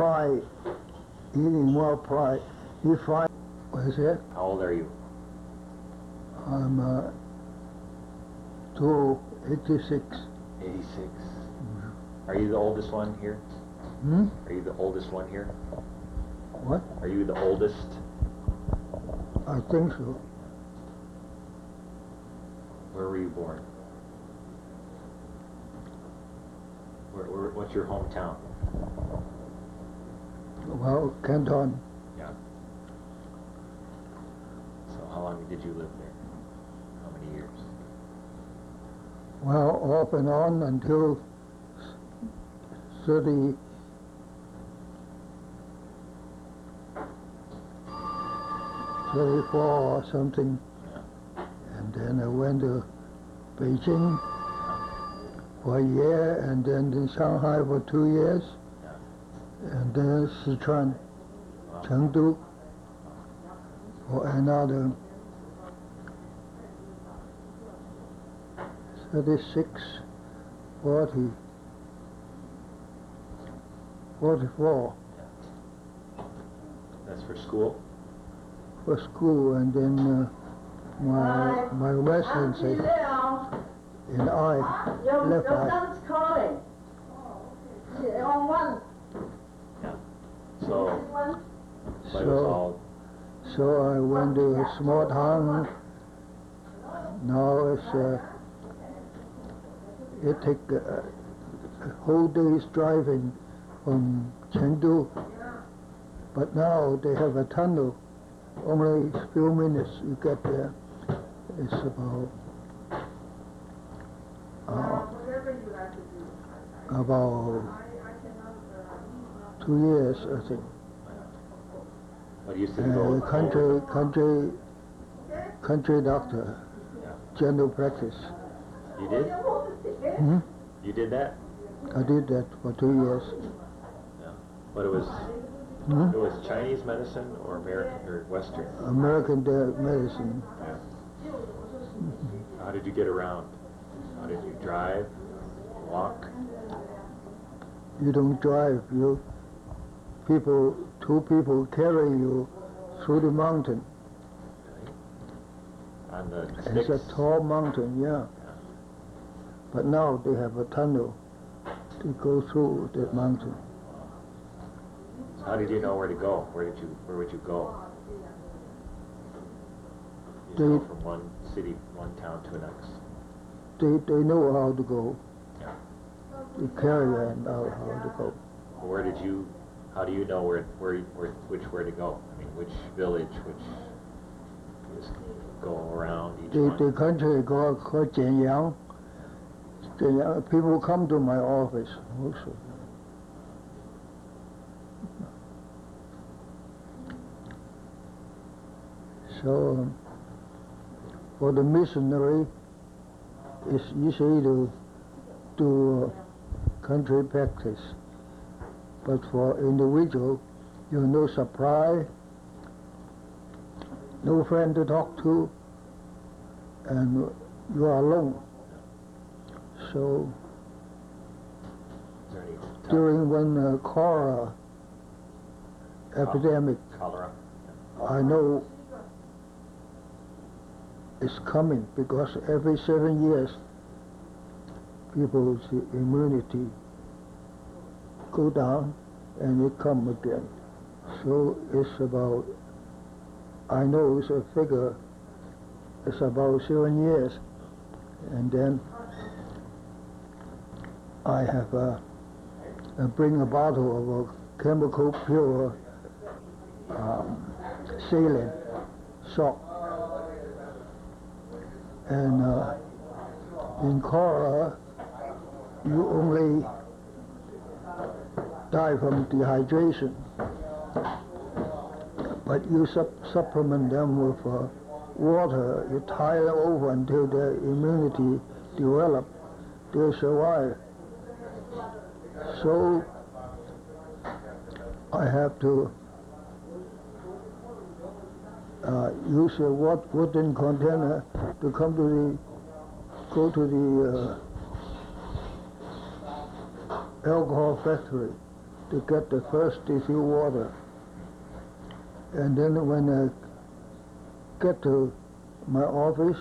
fry, eating more fry. He fry. What is it? How old are you? I'm uh, 286. 86. Are you the oldest one here? Hmm? Are you the oldest one here? What? Are you the oldest? I think so. Where were you born? Where, where, what's your hometown? Well, Canton, Yeah. So how long did you live there? How many years? well, off and on until 30, 34 or something. And then I went to Beijing for a year, and then in Shanghai for two years, and then Sichuan, Chengdu for another 36, 40, 44 That's for school? for school, and then uh, my my residency in I Your, left your eye. son's calling. On one. So, but So all, so I went to a small town. Now it's uh, it take uh, a whole day's driving from Chengdu, but now they have a tunnel. Only a few minutes you get there. It's about uh, about two years, I think. but you used to go. Uh, country, country, country doctor, general practice. You did? Hmm? You did that? I did that for two years. Yeah. But it was, Hmm? it was Chinese medicine or American or Western? American medicine. How did you get around? How did you drive, walk? You don't drive. You people, two people carry you through the mountain. On the uh, It's a tall mountain, yeah. But now they have a tunnel to go through that mountain. How did you know where to go? Where did you, where would you go? You They- go from one city, one town to the next. They they know how to go. Yeah. The carrier know how to go. Where did you, how do you know where, where, where, which where to go? I mean, which village, which, just go around each The, the country called, called Jianyang. Jianyang. People come to my office also. So, um, for the missionary, it's easy to do country practice. But for individual, you no supply, no friend to talk to, and you are alone. So Is there any town- during when uh, cholera epidemic, Cholera? I know it's coming because every seven years people's immunity go down and it come again. So it's about, I know it's a figure, it's about seven years. And then I have uh, uh, bring a bottle of a chemical pure um, saline salt. And uh, in cholera, you only die from dehydration. But you sup- supplement them with uh, water, you tie them over until their immunity develop, they survive. So I have to uh, use a wat- wooden container to come to the, go to the uh, alcohol factory to get the first distilled water. And then when I get to my office,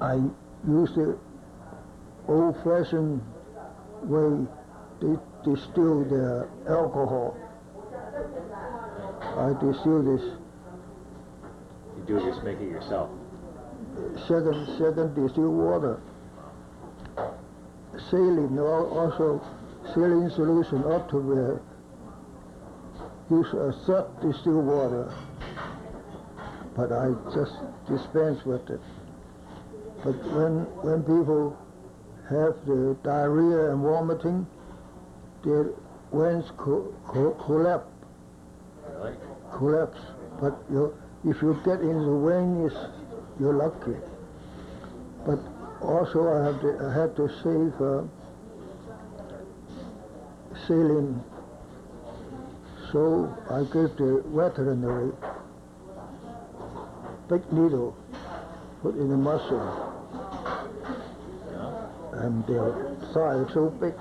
I use the old-fashioned way they distill the alcohol. I distill this You do it, just make it yourself. second second distilled water. Saline also saline solution ought to be use a third distilled water, but I just dispense with it. But when when people have the diarrhea and vomiting, their veins co- co- collapse collapse. But you, if you get in the vein, you're lucky. But also I have to, I had to save uh, saline. So I gave the veterinary big needle, put in the muscle, Yeah. and their thigh so big?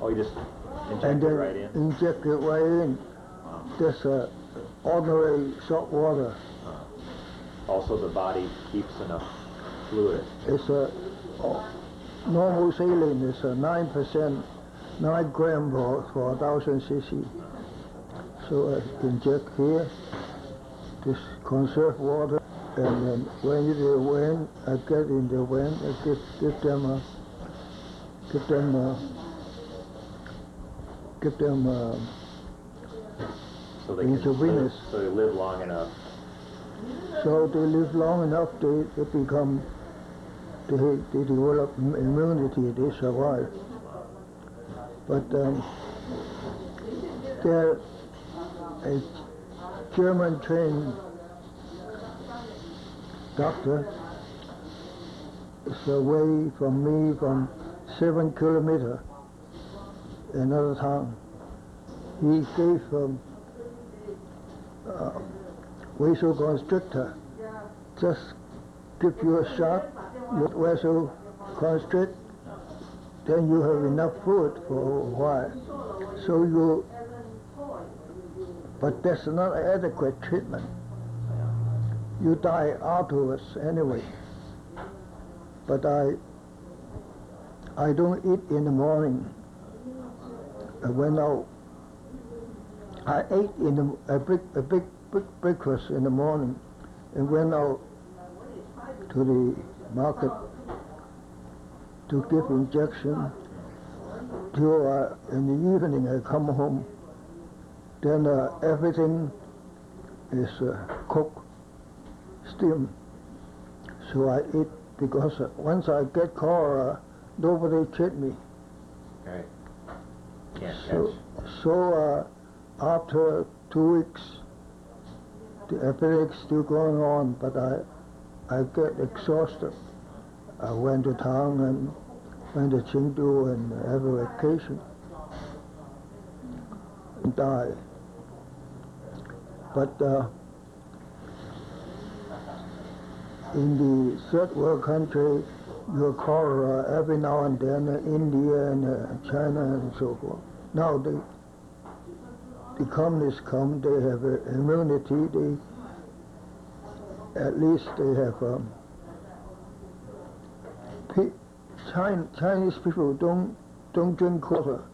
Oh, you just and inject it then right in? inject it right in. That's uh, ordinary salt water. Also, the body keeps enough fluid. It's a oh, normal saline is a nine percent, nine gram for for a thousand cc. So I inject here, this conserve water, and then when you do when I get in the when I give give them a give them a give them a, So they can live, so they live long enough. so they live long enough they, they become they, they develop immunity they survive. But um, they're a German trained doctor is away from me from seven kilometer another town. He gave um, uh, vasoconstrictor just give you a shot, your vessel constrict, then you have enough food for a while. So you, but that's not adequate treatment. You die afterwards anyway. But I, I don't eat in the morning. Uh, I went out. I ate in the, a big, a big, big breakfast in the morning and went out to the market to give injection till uh, in the evening I come home then uh, everything is uh, cooked steam so I eat because uh, once I get cholera nobody treat me Right. Can't so, catch. so uh, after two weeks the epidemic's still going on, but I, I get exhausted. I went to town and went to Chengdu and a vacation and die. But uh, in the third world country, you cholera every now and then, uh, India and uh, China and so forth. Now the the communists come, they have uh, immunity, they at least they have um, Chinese people don't don't drink water.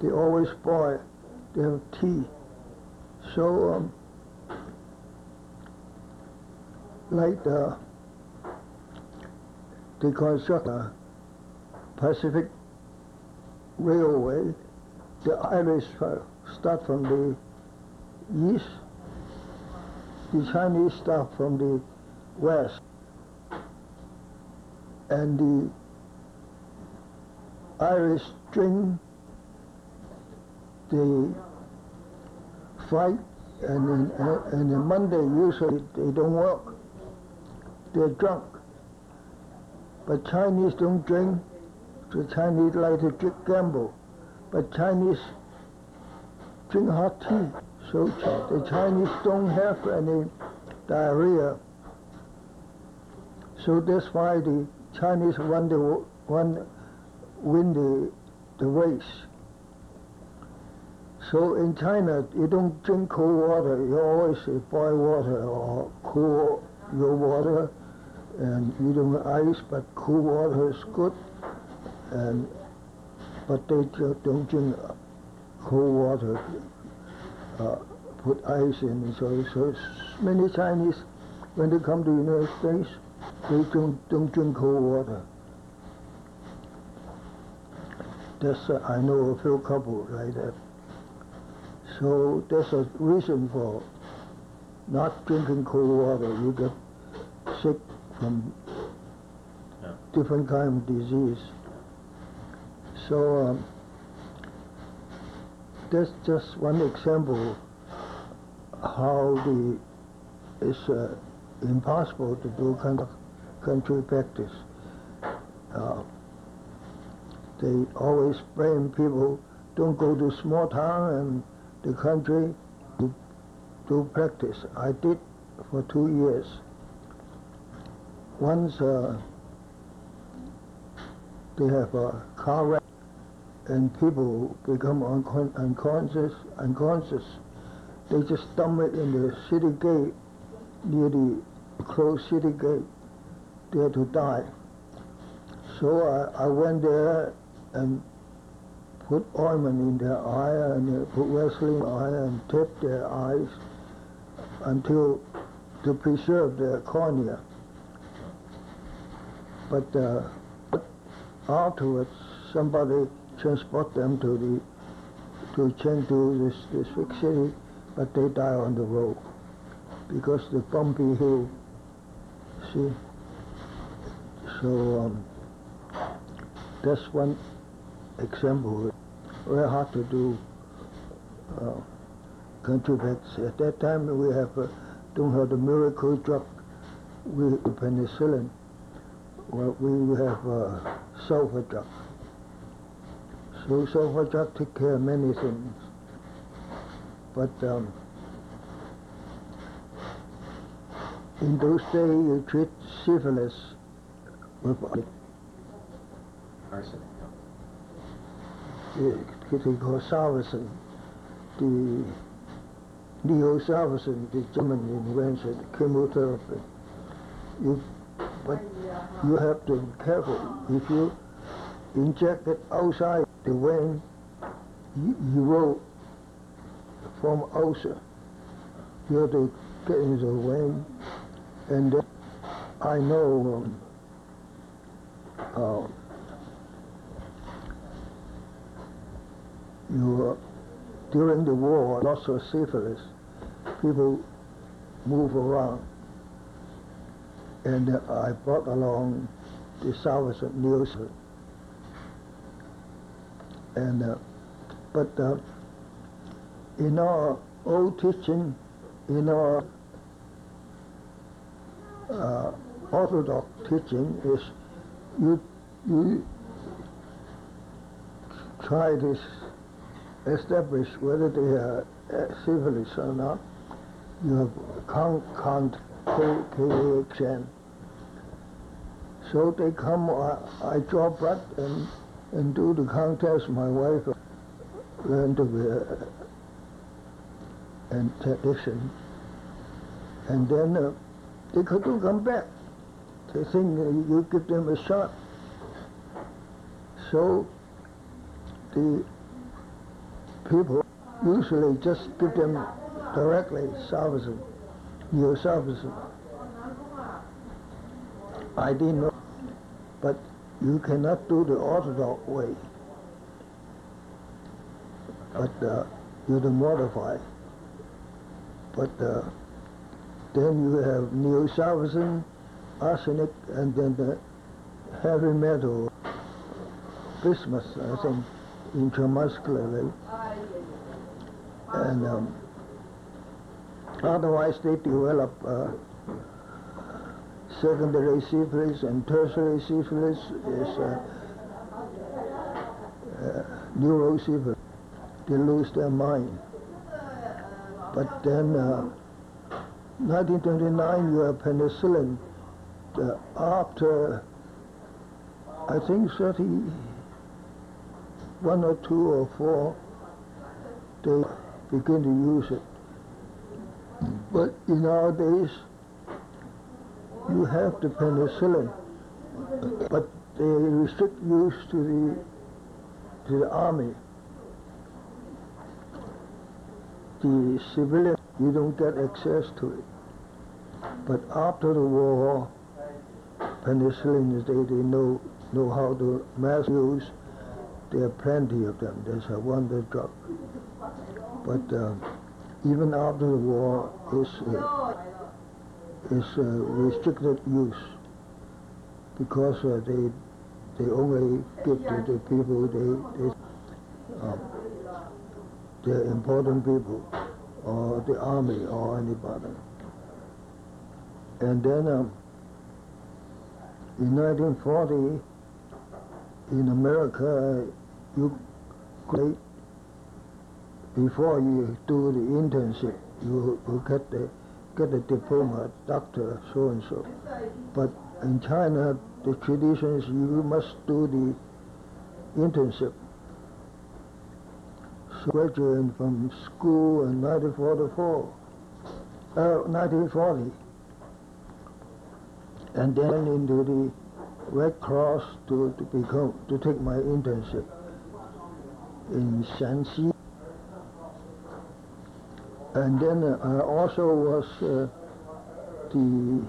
They always boil. They have tea. So um, like the they construct a Pacific Railway. The Irish uh, start from the east, the Chinese start from the west, and the Irish drink, they fight, and then, and then Monday usually they don't work. They're drunk. But Chinese don't drink. The Chinese like to drink gamble. But Chinese drink hot tea. So the Chinese don't have any diarrhea. So that's why the Chinese won the wo- won win the, the race. So in China, you don't drink cold water. You always boil water or cool your water, and you don't ice, but cool water is good. And but they don't drink cold water. Uh, put ice in. So so many Chinese, when they come to the United States, they don't don't drink cold water. That's uh, I know a few couple like that. So there's a reason for not drinking cold water. You get sick from Yeah. different kind of disease. So um, that's just one example how the it's uh, impossible to do kind of country practice. Uh, they always blame people don't go to small town and the country to do practice. I did for two years. Once uh, they have a car wreck and people become uncon- unconscious, unconscious. They just dump it in the city gate near the closed city gate. There to die. So I, I went there and put ointment in their eye and put their eye and taped their eyes until to preserve their cornea. But uh, afterwards, somebody transport them to the to Chengdu, this this big city, but they die on the road because the bumpy hill. See, so um, that's one example. Very hard to do uh, country beds. At that time, we have uh, don't have the miracle drug, we penicillin. Well, we have uh, sulfur drug. So sulfur drug take care of many things. But um, in those days, you treat syphilis with Arsenic. they call Salvarsan, the Neo Salvarsan, the German invention, chemotherapy. You, but you have to be careful. If you inject it outside the vein, you, you will form ulcer. You have to get into the vein, and then I know um, uh, you uh, during the war, lots of syphilis, people move around, and uh, I brought along the Salvation News, and uh, but uh, in our old teaching, in our uh, Orthodox teaching, is you you try to establish whether they are uh, syphilis or not. You have count, KAXN. So they come, I, I draw blood and, and do the Kahn test. My wife learned to be a, and technician. And then uh, they could do come back. They think you give them a shot. So the people usually just give them directly Salvarsan, neo Salvarsan. I didn't know, but you cannot do the orthodox way. But uh, you to modify. But uh, then you have neo Salvarsan, arsenic, and then the heavy metal, bismuth, I think, intramuscularly and um, otherwise they develop uh, secondary syphilis and tertiary syphilis is uh, uh, neurosyphilis. They lose their mind. But then, uh, 1929, you have penicillin. Uh, after, I think 30 one or two or four, they begin to use it. But in our days, you have the penicillin, but they restrict use to the to the army. The civilian, you don't get access to it. But after the war, penicillin is they, they know know how to mass use. There are plenty of them. There's a wonder drug. But um, even after the war, it's, uh, it's uh, restricted use because uh, they they only give to the people they, they um, they're important people or the army or anybody. And then um, in 1940, in America, you could, before you do the internship, you get the get a diploma, doctor, so and so. But in China, the tradition is you must do the internship. So graduating from school in 1944, uh, 1940 and then into the Red Cross to, to become to take my internship in Shanxi. And then uh, I also was uh, the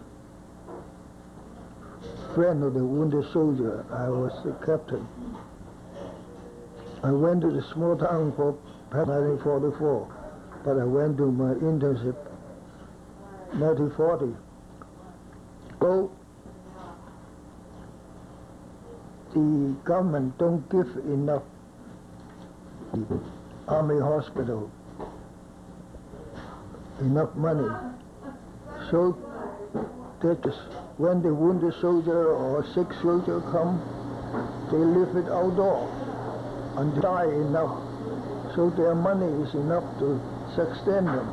friend of the wounded soldier. I was the captain. I went to the small town for 1944, but I went to my internship 1940. So the government don't give enough army hospital enough money. So they just when the wounded soldier or sick soldier come, they leave it outdoor and die enough. So their money is enough to sustain them.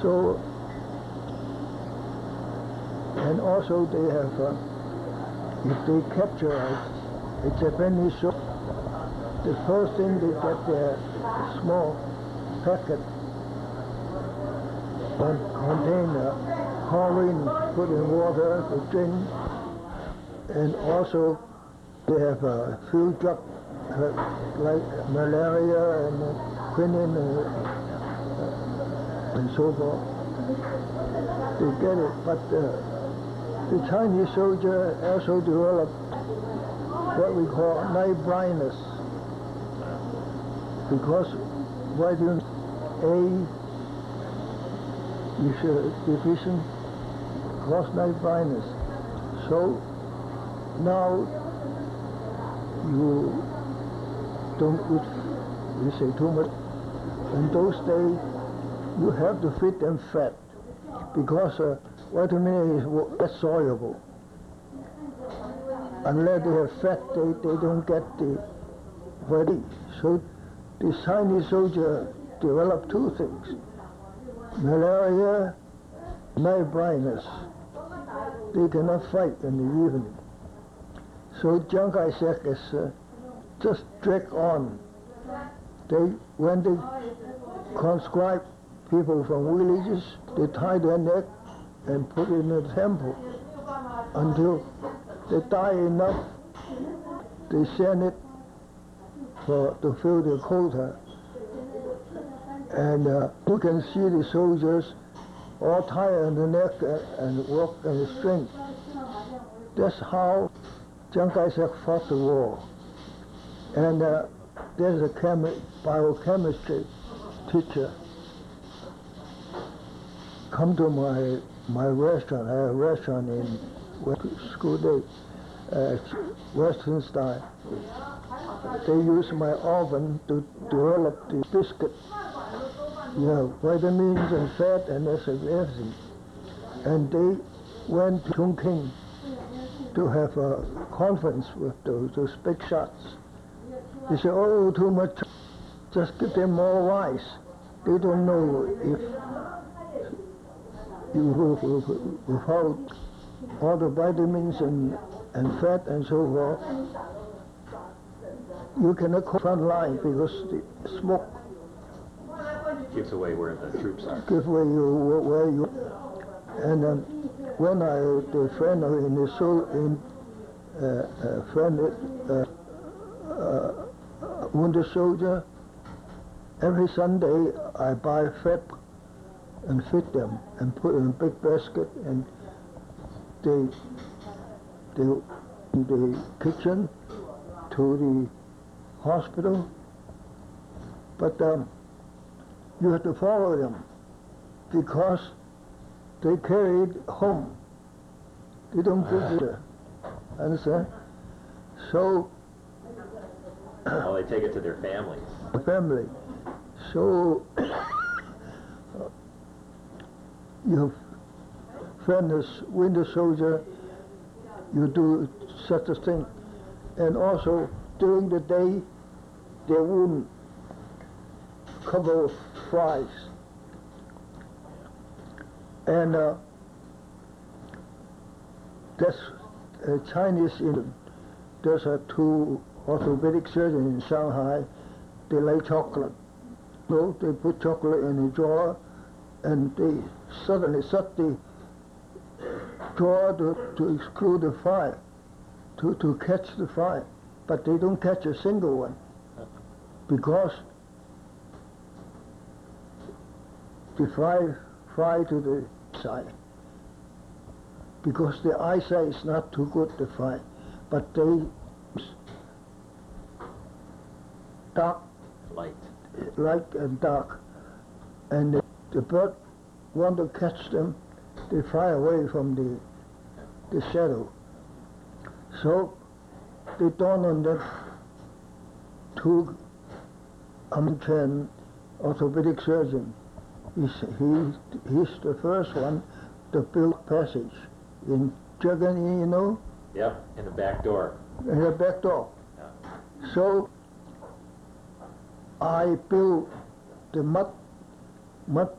So and also they have, uh, if they capture a, a Japanese soldier, the first thing they get their small packet con contain uh, chlorine put in water to drink, and also they have a few uh, like malaria and uh, quinine uh, and so forth. They get it, but uh, the Chinese soldier also developed what we call night blindness because vitamin A is uh, deficient cause night blindness. So now you don't eat, you say too much. In those days, you have to feed them fat because uh, vitamin A is less soluble. Unless they have fat, they, they don't get the vitamin. So the Chinese soldier developed two things, malaria, night blindness. They cannot fight in the evening. So Chiang Kai-shek is uh, just drag on. They, when they conscribe people from villages, they tie their neck and put in a temple until they die enough. They send it for to fill their quota. And uh, you can see the soldiers all tied on the neck and, walk in the string. That's how Chiang Kai-shek fought the war. And uh, there's a chemi- biochemistry teacher come to my my restaurant. I have a restaurant in School Day, Western style. They use my oven to develop the biscuit. You know, vitamins and fat and everything. And they went to Chongqing to have a conference with those, those big shots. They said, oh, too much. Just give them more rice. They don't know if you without all the vitamins and, and fat and so forth, you cannot call front line because the smoke Gives away where the troops are. give where you where you. And um, when I the friend in the so in uh, uh, friend uh, uh, wounded soldier. Every Sunday I buy fat and fit them and put in a big basket and they they in the kitchen to the hospital. But um, you have to follow them because they carry it home. They don't put there. Understand? So Well, they take it to their families. the family. So your friend is winter soldier, you do such a thing. And also during the day they wouldn't cover fries. And uh, that's uh, Chinese in there's a two orthopedic surgeons in Shanghai, they like chocolate. So they put chocolate in a drawer and they suddenly the drawer to, to exclude the fire, to, to catch the fire. But they don't catch a single one because the fire fly to the side. Because the eyesight is not too good to fly, but they dark Light. light and dark. And the, the bird want to catch them, they fly away from the, the shadow. So they dawn on them two American orthopedic surgeon. He's, he, he's the first one to build passage in Germany, you know, Yep, in the back door. in the back door. Yeah. So I built the mud,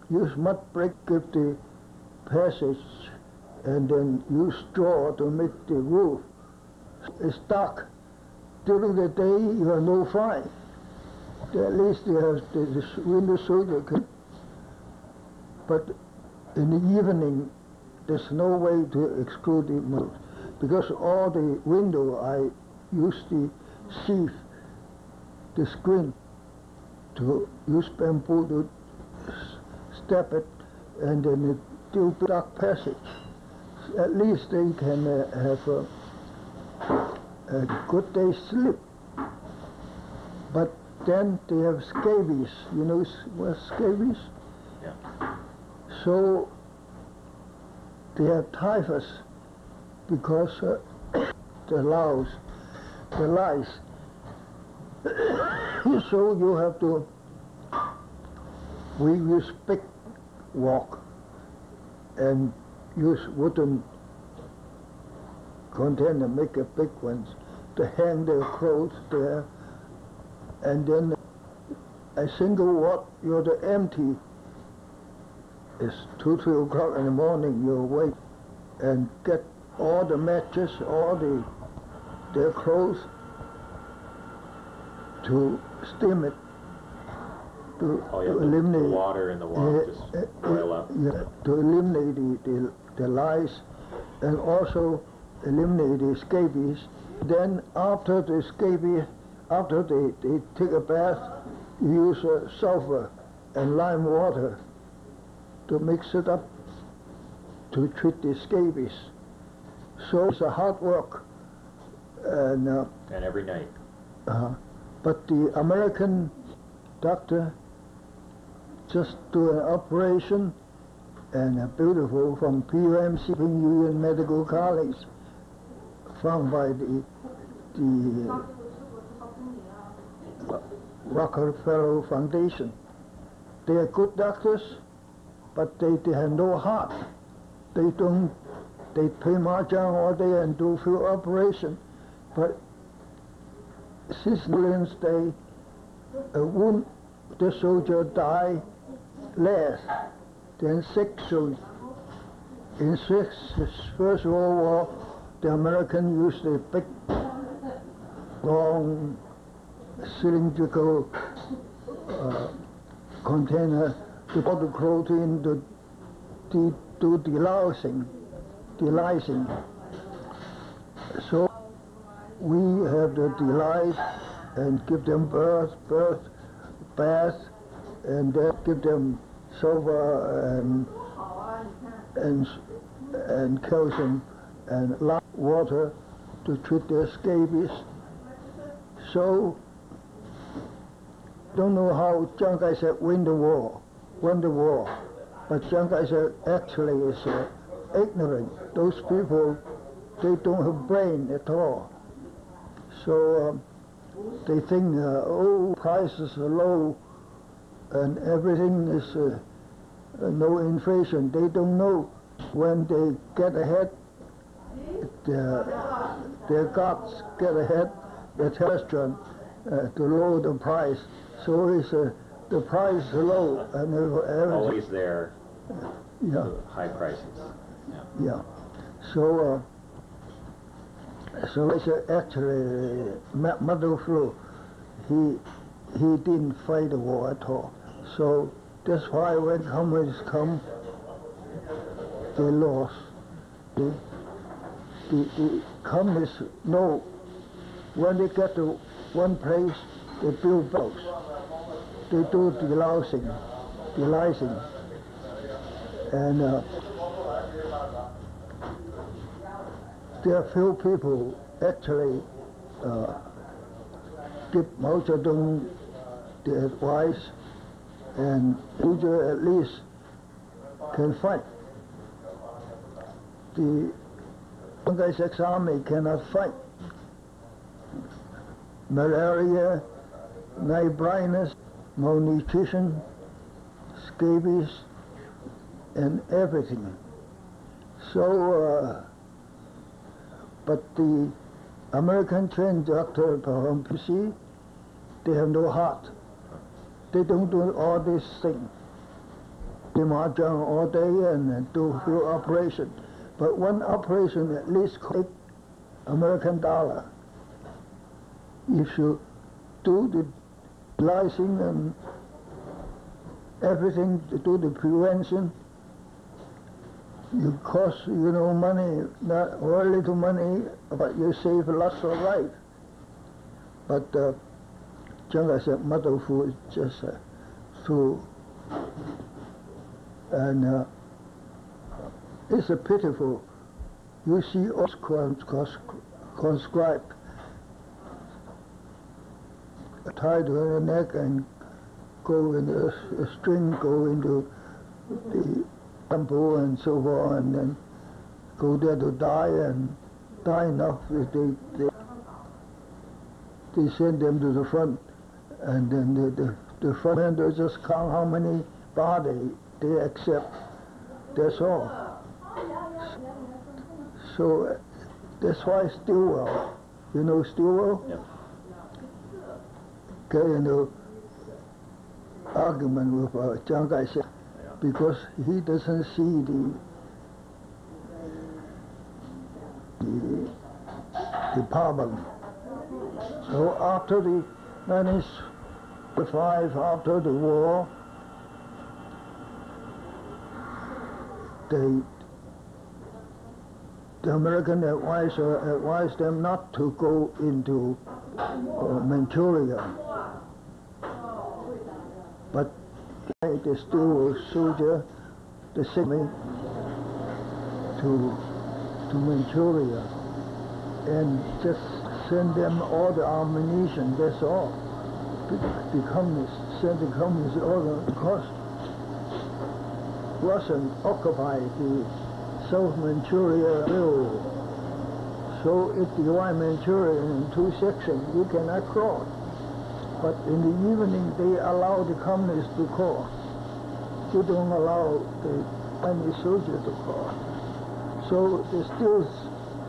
use mud brick, give the passage, and then use straw to make the roof. Dark. During the day, you have no fire. At least you have the, the window can. But in the evening, there's no way to exclude the mold because all the window I use the sieve, the screen, to use bamboo to step it, and then it do dark passage. At least they can uh, have a, a good day's sleep. But then they have scabies. You know what scabies? Yeah. So they have typhus because uh, the louse, the lice. so you have to. We use big walk and use wooden container, make a big ones to hang their clothes there, and then a single what you're the empty. It's two, three o'clock in the morning, you awake and get all the matches, all the their clothes to steam it to, Oh, to yeah, the, the water in the uh, just uh, boil up. yeah, to eliminate the, the, the lice and also eliminate the scabies. Then after the scabies, after they, they take a bath, use uh, sulfur and lime water to mix it up to treat the scabies. So it's a hard work. And, uh, And every night. uh, but the American doctor just do an operation and a beautiful from PUMC, Union Medical College, found by the, the Rockefeller Foundation. They are good doctors, but they, they have no heart. They don't, they play mahjong all day and do few operation, but since Williams Day, a wound, the soldier die less than six soldiers. In six, First World War, the American used a big, long cylindrical uh, container to put the protein to, to do delousing, delicing. So we have the delice and give them birth, birth, bath, and then give them sulfur and and and calcium and lime water to treat their scabies. So don't know how Chiang Kai-shek win the war, won the war, but Chiang Kai-shek actually is uh, ignorant. Those people, they don't have brain at all. So um, they think, uh, oh, prices are low and everything is uh, uh, no inflation. They don't know when they get ahead, their, their gods get ahead, the restaurant uh, to lower the price. So it's uh, the price is low and everything. Always there, Yeah. high prices. Yeah. So, uh, so it's uh, actually Mother Flu. He he didn't fight the war at all. So that's why when communists come, they lost. The the, the know when they get to one place, they build boats. They do delousing, delicing, and. Uh, there are few people actually uh, give Mao Zedong the advice, and Uja at least can fight. The Kai-shek's army cannot fight. Malaria, night blindness, malnutrition, scabies, and everything. So. Uh, but the American trained doctor PC, they have no heart. They don't do all these things. They mahjong all day and do few operation. But one operation at least cost American dollar. If you do the lysing and everything to do the prevention, you cost you know money, not or little money, but you save lots of life. But uh, Kai-shek mother fu is just uh, through, and uh, it's a pitiful. You see us cons- cons- conscribed tied to her neck and go in a, a string go into the temple and so on, and then go there to die and die enough that they, they, they send them to the front, and then the, the, the front just count how many body they accept. That's all. So that's why Stilwell, you know Stilwell? Yep. Get into argument with uh, Chiang Kai-shek because he doesn't see the the, the problem. So after the 1945, after the war, they the American advisor advised them not to go into uh, Manchuria, but they still soldier the me to to Manchuria and just send them all the ammunition. That's all. Communists send the communists all the because Russian occupied the South Manchuria railroad. So if you are Manchuria in two sections. You cannot cross. But in the evening, they allow the communists to cross. They don't allow the Chinese soldiers to cross. So they still,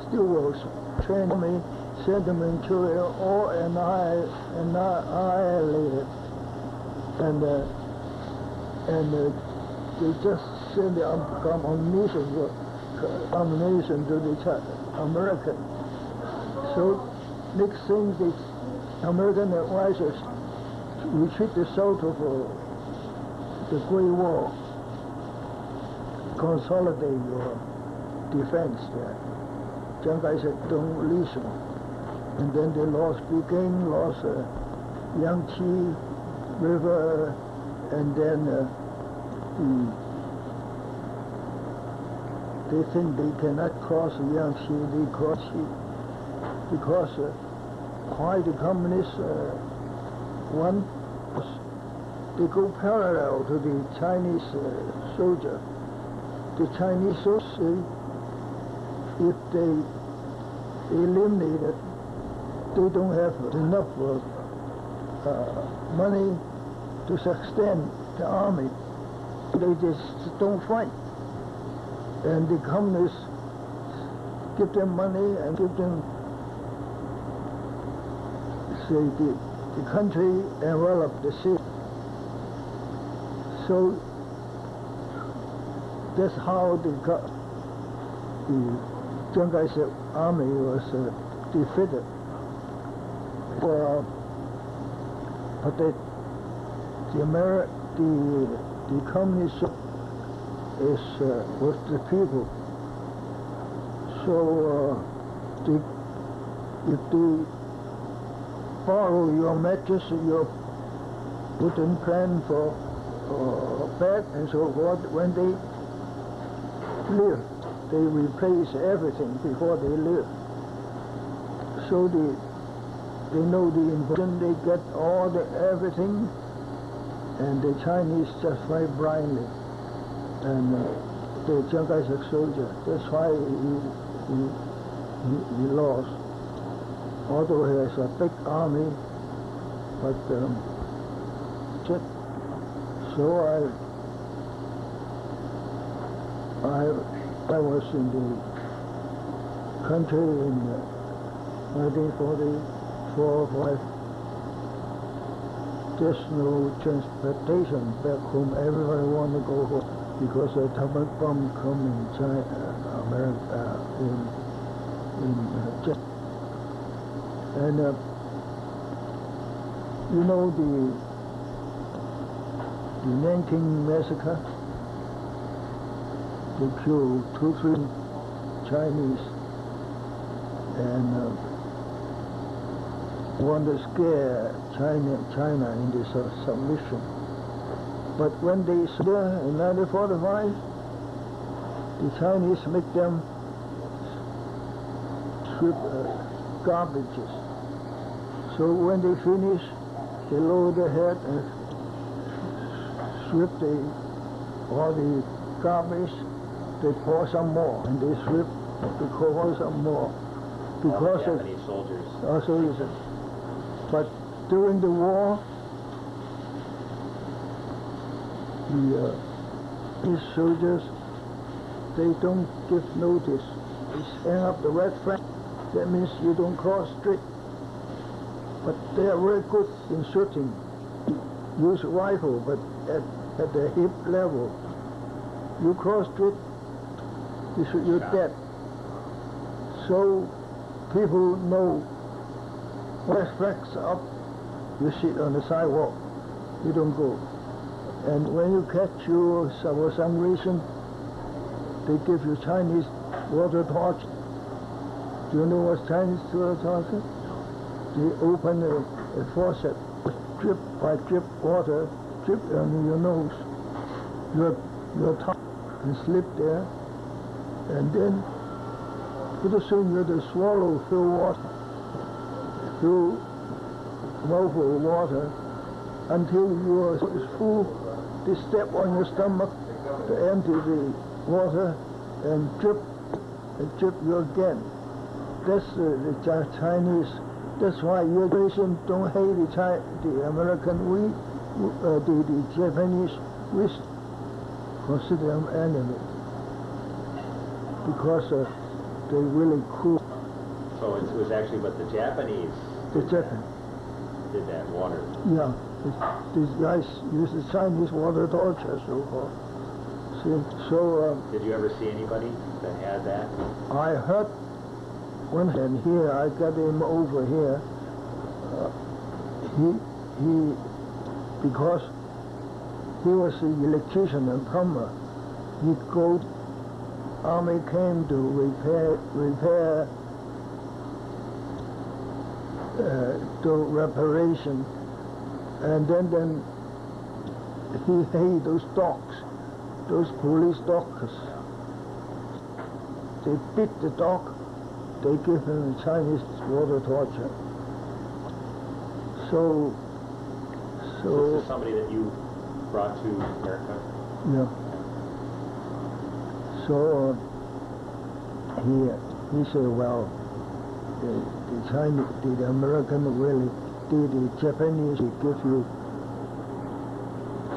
still was training me, sent to Manchuria, all annihil- annihilated. And, i uh, and uh, they just send the ammunition, to- ammunition to the American. So next thing they American advisors retreated south of the Great Wall, consolidate your defense there. Chiang Kai-shek don't listen. And then they lost Peking, lost uh, Yangtze River, and then uh, the they think they cannot cross the Yangtze, they cross it because uh, why the communists uh, one they go parallel to the Chinese uh, soldier. The Chinese soldiers, uh, if they eliminate it, they don't have enough uh, uh, money to sustain the army. They just don't fight. And the communists give them money and give them, say, the, the country envelop the city. So that's how the, the Chiang Kai-shek army was uh, defeated. But the the Ameri- the the communist is uh, with the people. So uh, the, if they borrow your mattress, your wooden plan for uh, bed and so forth, when they live, they replace everything before they live. So they they know the invasion, they get all the everything, and the Chinese just fight blindly. And uh, the Chiang Kai-shek soldier, that's why he, he, he, he, lost. Although he has a big army, but um, just, so I, I, I was in the country in uh, 1940 for my no transportation back home. Everybody want to go home because the atomic bomb come in China, America, in in uh, and uh, you know the the Nanking massacre. They killed two, three Chinese and. Uh, want to scare China, China into su- submission. But when they there in 1945, the Chinese make them strip uh, garbages. So when they finish, they lower their head and strip the all the garbage. They pour some more, and they strip, they pour some more, because the of Japanese soldiers. also is it. But during the war, the uh, these soldiers, they don't give notice. They stand up the red flag. That means you don't cross street. But they are very good in shooting. Use rifle, but at, at the hip level. You cross street, you shoot, you're dead. So people know when flags up, you sit on the sidewalk. You don't go. And when you catch you for some reason, they give you Chinese water torture. Do you know what Chinese water torture is? They open a, a faucet, drip by drip water, drip on your nose, your your tongue, and slip there, and then pretty soon you have to swallow fill water, fill of water, until you are full. They step on your stomach to empty the water and drip, and drip you again. That's uh, the Chi- Chinese. That's why your don't hate the Chi- the American. We, uh, the, the Japanese, we consider them enemy because uh, they really cruel. So it was actually, but the Japanese The did Japan. that- did that water. Yeah, it- these guys use the Chinese water torture, so called. See, so Did you ever see anybody that had that? uh, I heard one hand here, I got him over here. Uh, he he because he was an electrician and plumber. He go army came to repair repair uh, do reparation, and then then he hate those dogs, those police dogs. They beat the dog. They give him the Chinese water torture. So, so. This is somebody that you brought to America? yeah. So uh, he he said, well, the, the Chinese, the American really, the, the Japanese will give you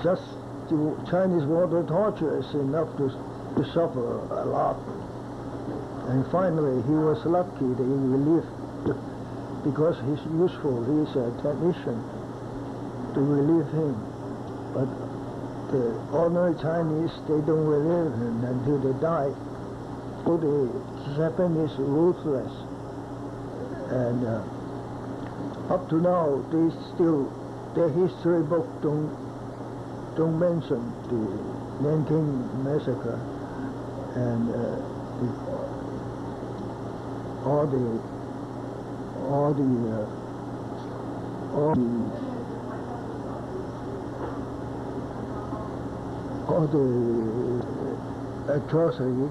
just the Chinese water torture is enough to, to suffer a lot. And finally, he was lucky that he relieved because he's useful. He's a technician to relieve him, but the ordinary Chinese, they don't relieve him until they die. So the Japanese ruthless. And uh, up to now, they still, their history book don't, don't mention the Nanking massacre and uh, the, all the, all the, uh, all the all the atrocity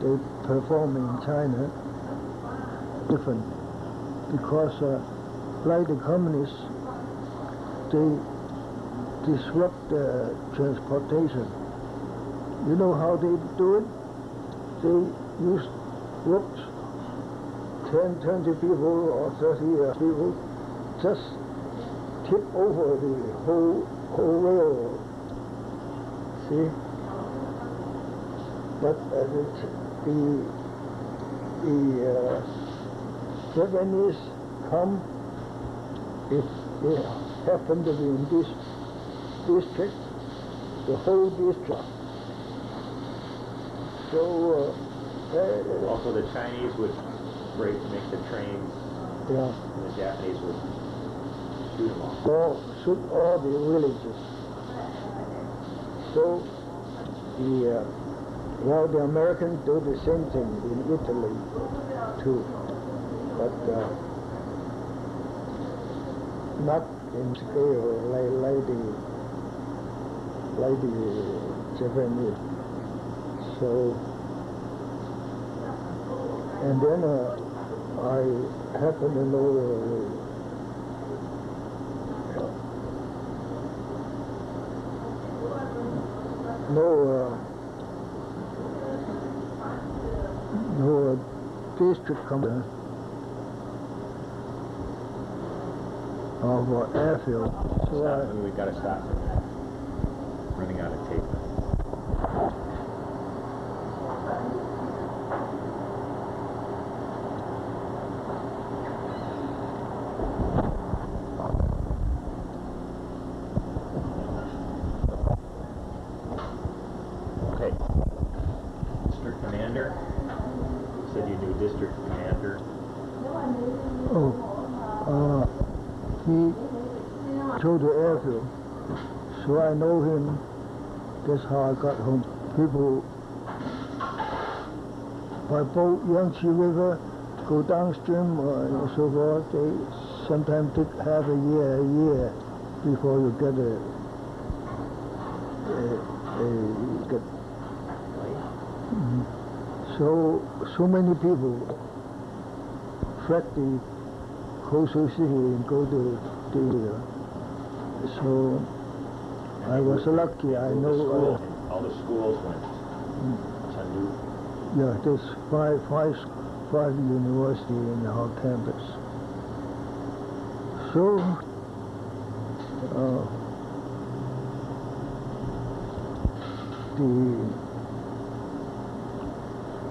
they perform in China different because uh, like the communists they disrupt the transportation. You know how they do it? They use ropes 10 20 people or 30 uh, people just tip over the whole whole railroad see. But uh, the, the, uh, Japanese come if they happen to be in this district, the whole district. So, uh, uh, Also, the Chinese would break, make the trains, yeah, and the Japanese would shoot them off. all, shoot all the villages. So, the, uh, well, the Americans do the same thing in Italy too, but uh, not in scale like, lady, the Japanese. So, and then uh, I happen to know uh, no uh, no uh, district commander of uh, airfield. So Stop, I, we gotta stop. Running out of tape. Okay. District commander, you said you knew district commander. oh, uh, he told the airfield, so I know him. I got home. People by boat, Yangtze River, go downstream uh, and so forth. They sometimes take half a year, a year before you get a, a, a get Mhm. So, so many people track the coastal city and go to the, so I was lucky, I know, school- uh, All the schools went Chengdu. yeah, there's five, five, five university in our campus. So, uh, the,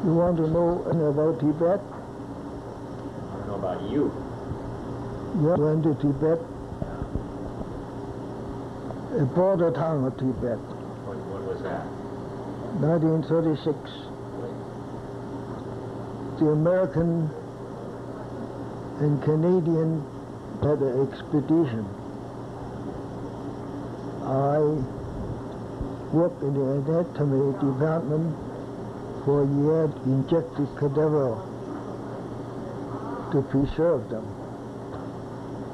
you want to know anything about Tibet? I don't know about you. Yeah, went to Tibet, a border town of Tibet, When, when was that? 1936. The American and Canadian had an expedition I worked in the anatomy department for a year, injected cadaver to preserve them.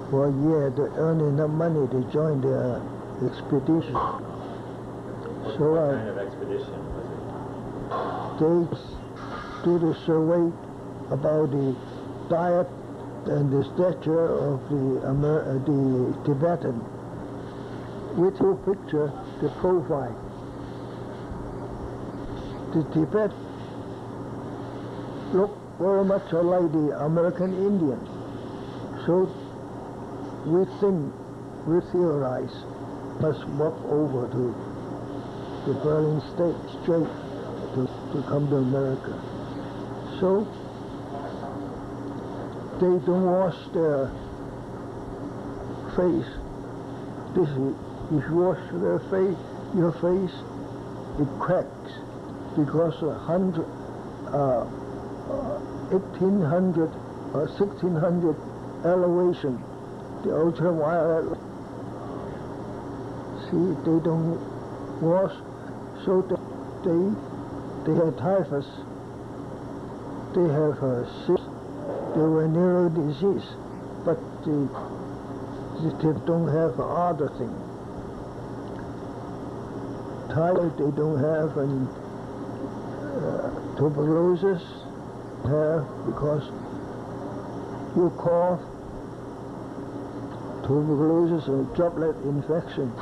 For a year to earn enough money to join the expedition. What, So what I- kind of expedition was They do the survey about the diet and the stature of the, Amer- uh, the Tibetan. With your picture, the profile. The Tibet look very much like the American Indian. So we think, we theorize, must walk over to the Bering Strait straight to, to come to America. So they don't wash their face. This is, if you wash their face, your face, it cracks because a hundred, uh, uh, 1800 or 1600 elevation, the ultraviolet. See, they don't wash, so they they, they have typhus, they have uh, cyst, they were neuro disease, but they, they don't have other thing. Typhoid they don't have, and uh, tuberculosis have because you cough, tuberculosis and droplet infection.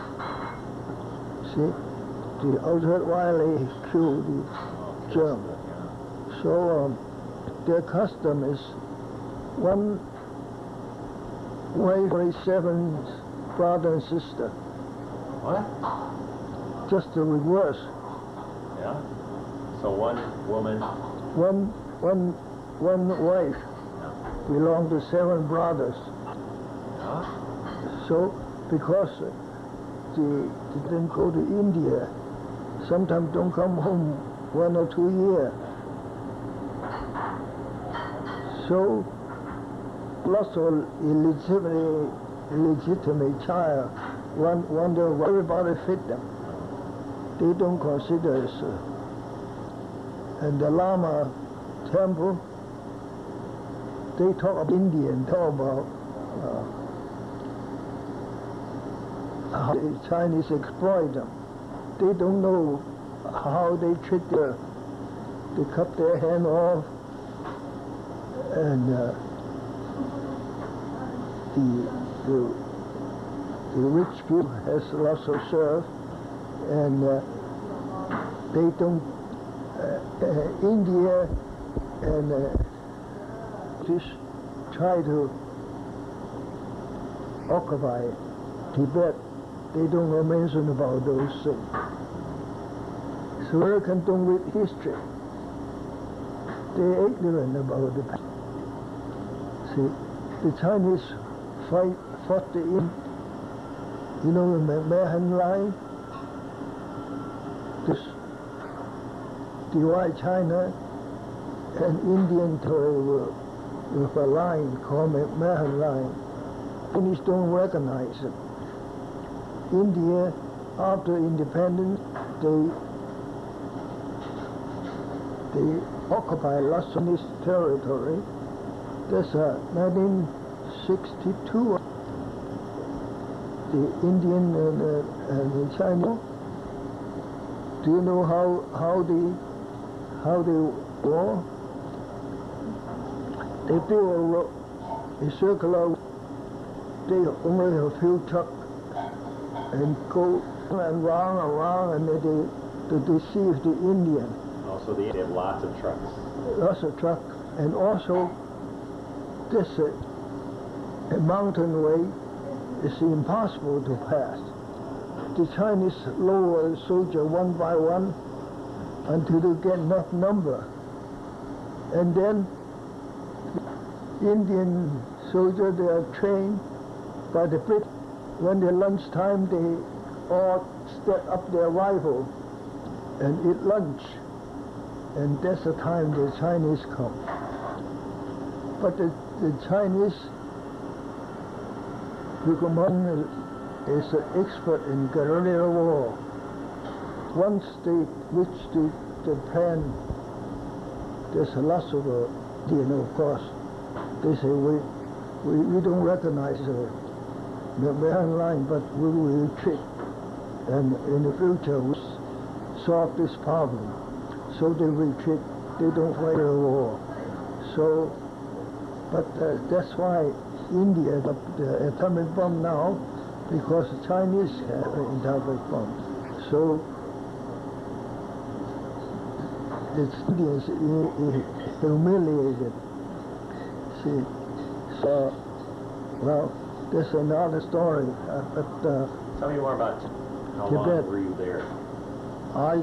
See, the ultraviolet kill the it? germ. Yeah. So um, their custom is one wife for seven brother and sister, What? just the reverse. Yeah. So one woman. One one one wife Yeah. belonged to seven brothers. Yeah. So because they, they didn't go to India, sometimes don't come home one or two years. So plus of illegitimate, illegitimate child one, wonder why everybody fit them. They don't consider uh, and the Lama temple they talk about Indian, talk about uh, how the Chinese exploit them. They don't know how they treat their, they cut their hand off and uh, the, the, the rich people has lots of serve and uh, they don't, uh, uh, India and uh, British try to occupy Tibet they don't know mention about those things. So American don't read history. They're ignorant about the past. See, the Chinese fight fought the in, you know the Ma- Mahan line. This divide China and Indian territory with, a line called Ma- Mahan line. Chinese don't recognize it. India, after independence, they they occupy lots of this territory. That's uh, 1962. The Indian and, uh, and the Chinese. Do you know how how they how they war? They build a, circular. They only have a few trucks and go and round and round and they, to deceive the Indian. Also, they have lots of trucks. Lots of truck and also this uh, a mountain way is impossible to pass. The Chinese lower soldier one by one until they get enough number. And then Indian soldier they are trained by the British when they lunchtime they all step up their rifle and eat lunch. And that's the time the Chinese come. But the, the Chinese, you come is an expert in guerrilla war. Once they reach the, the plan, there's lots of, uh, you know, of course, they say we, we, we don't recognize uh, the American line, but we will retreat. And in the future, we solve this problem. So they will retreat, they don't fight a war. So, but uh, that's why India got the atomic bomb now, because the Chinese have an atomic bomb. So the Indians i- i- humiliated. See, so well, that's another story. Uh, but uh, Tell me more about how Tibet. long were you there? I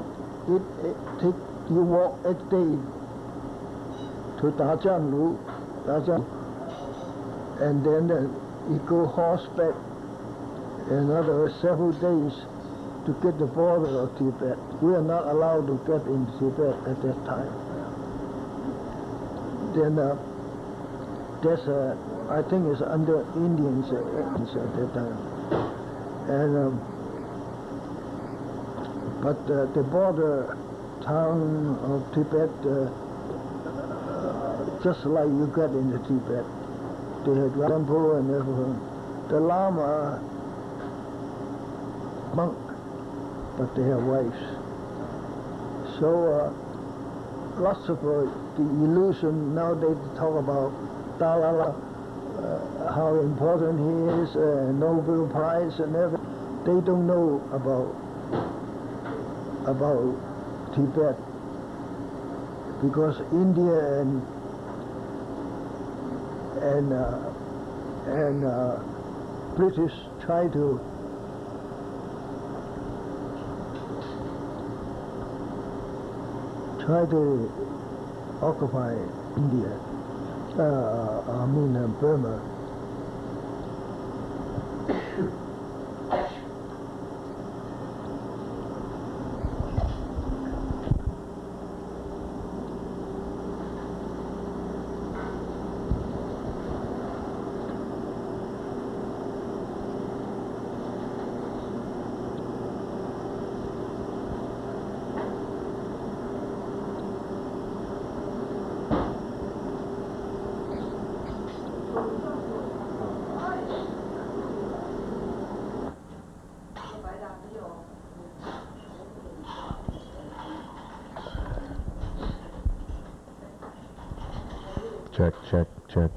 it, it take you walk eight day to Dajianlu, Dajiang, and then uh, you go horseback another several days to get the border of Tibet. We are not allowed to get in Tibet at that time. Then uh, there's a, I think it's under Indians uh, at that time, and. Um, but uh, the border town of Tibet, uh, just like you got in the Tibet, they had temple and everything. The Lama monk, but they have wives. So uh, lots of uh, the illusion nowadays they talk about Dalai Lama, uh, how important he is, uh, Nobel Prize and everything. They don't know about about Tibet because India and and uh, and uh, British try to try to occupy India. Uh, I mean uh, Burma. Check, check, check.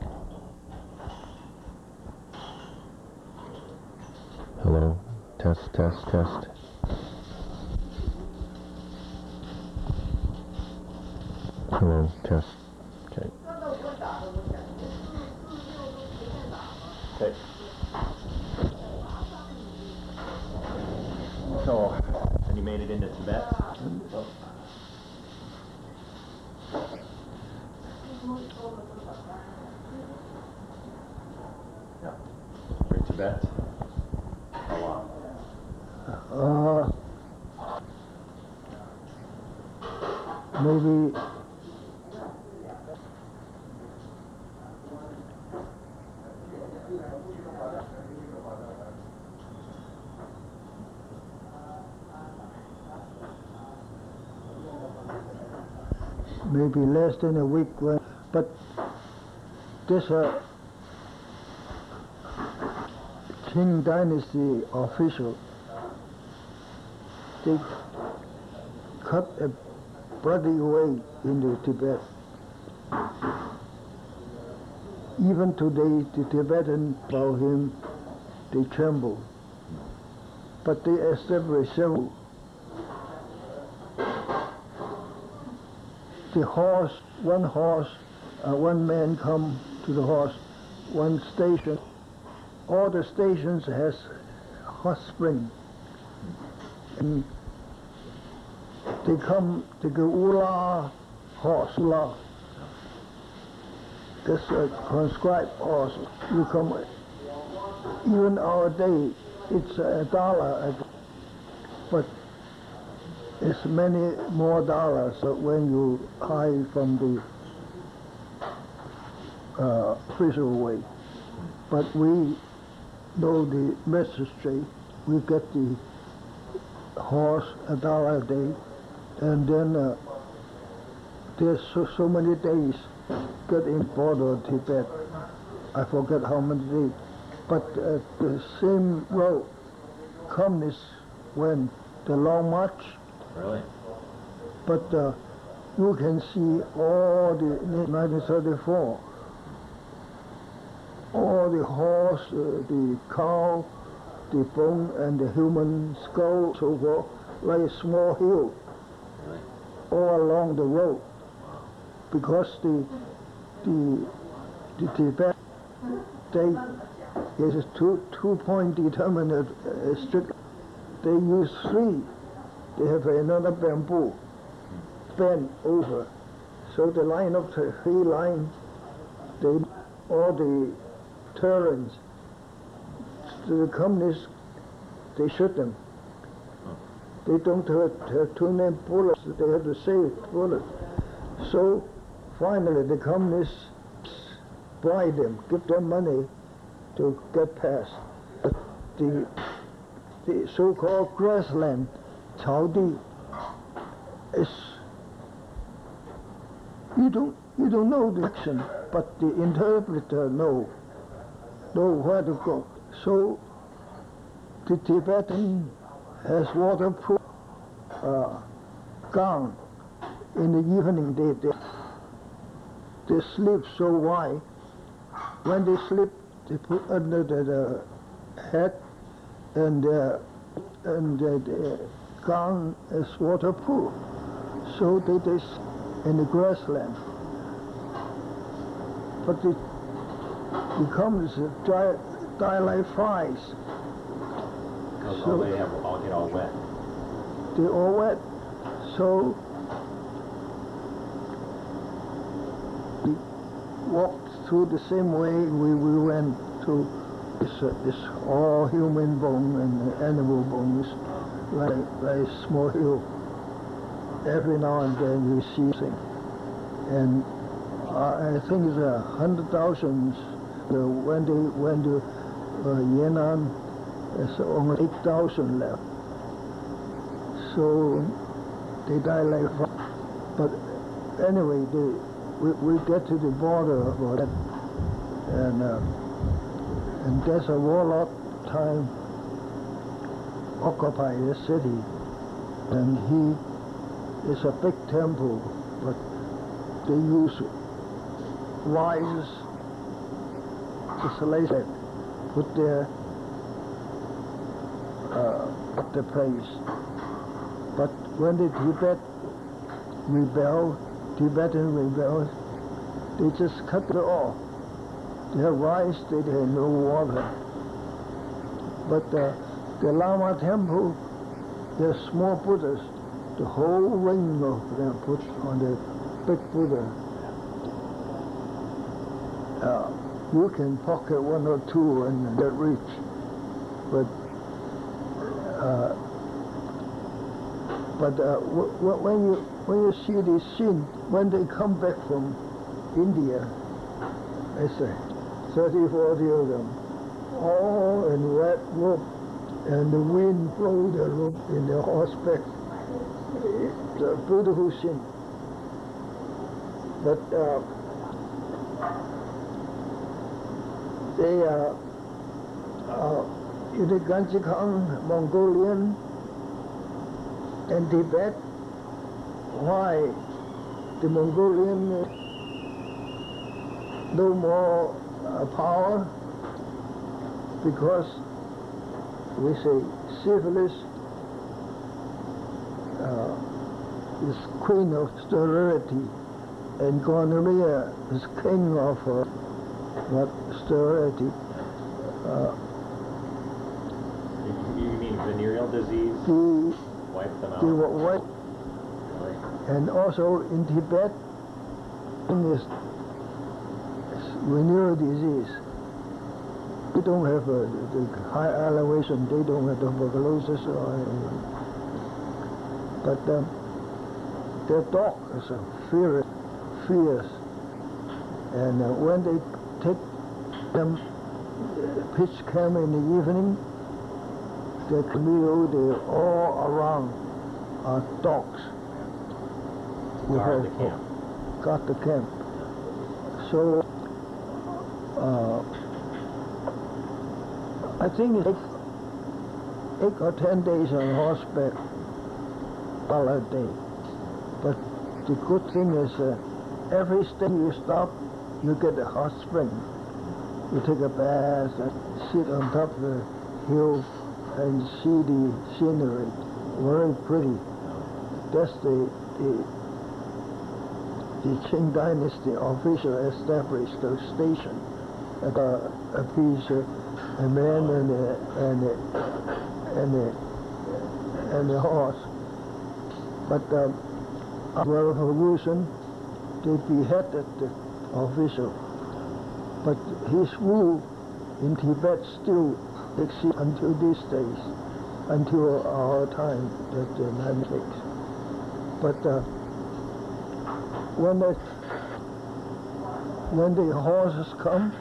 Hello. Test, test, test. Hello, test. Okay. Okay. So, and you made it into Tibet? Yeah. You're in Tibet? How long? Uh, maybe maybe less than a week when, but this uh, Qing dynasty official they cut a bloody way into Tibet. Even today, the Tibetan about him, they tremble. But they established several. The horse, one horse, uh, one man come to the horse, one station. All the stations has hot spring. And they come to the Ula horse, Ula. This uh, conscribed horse. You come, even our day, it's a dollar, but it's many more dollars uh, when you hire from the uh, way. But we know the registry. We get the horse a dollar a day, and then uh, there's so, so many days get in border Tibet. I forget how many days, but uh, the same road communists went the long march, Really? but uh, you can see all the 1934, all the horse, uh, the cow, the bone, and the human skull, so forth, like a small hill? All along the road, because the the the Tibet they is two two point determined uh, strict. They use three. They have another bamboo bent over, so the line of the three line, they all the Terrans, the communists, they shoot them. They don't have, have too many bullets. They have to save bullets. So finally, the communists bribe them, give them money to get past. The the so-called grassland, Chaodi, is you don't you don't know the action, but the interpreter know know where to go. So the Tibetan has waterproof uh, gown. In the evening, they, they they sleep so wide. When they sleep, they put under the, the head, and uh, and the, the gown is waterproof. So they they in the grassland. But it becomes die, die like flies. So- they have, all get all wet. they all wet. So we walked through the same way we, we went to this, uh, this all human bone and animal bones, like, like small hill. Every now and then we see thing. And I I think it's a hundred thousands. Uh, when they went to uh, Yan'an, there's only eight thousand left. So they die like but anyway we, we get to the border of that. And uh, and there's a warlock time occupy the city. And he is a big temple but they use wires isolation put at the place but when the Tibet rebel, Tibetan rebels, they just cut it off. They have rice, they have no water. But the Lama temple, they're small Buddhas. The whole ring of them put on the big Buddha. Uh, you can pocket one or two and get rich. But uh, but uh, when you when you see these scene, when they come back from India, I say, 30, 40 of them, all in red robe, and the wind blow the robe in their horseback. It's a beautiful scene. But uh, they are in the Ganjikang, Mongolian, and Tibet, why the Mongolian no more uh, power? Because we say syphilis uh, is queen of sterility, and gonorrhea is king of uh, what sterility. Uh, You, you mean venereal disease? the Wipe them out? the what and also in Tibet, in this venereal disease, they don't have uh, the high elevation, they don't have tuberculosis or anything. But um, their dog is a fierce, fierce. And uh, when they take them pitch camp in the evening. The canoe, they all around are dogs. We Guard the camp. got the camp. So, uh, I think it's eight, eight or ten days on horseback, all a day. But the good thing is, uh, every step you stop, you get a hot spring. You take a bath and sit on top of the hill and see the scenery. Very pretty. That's the, the the Qing Dynasty official established a station at a, piece, uh, a man and a, and a, and a, and a horse. But um, after the revolution, they beheaded the official. But his rule in Tibet still exists until these days, until our time, that the United States. But uh, when the when the horses come,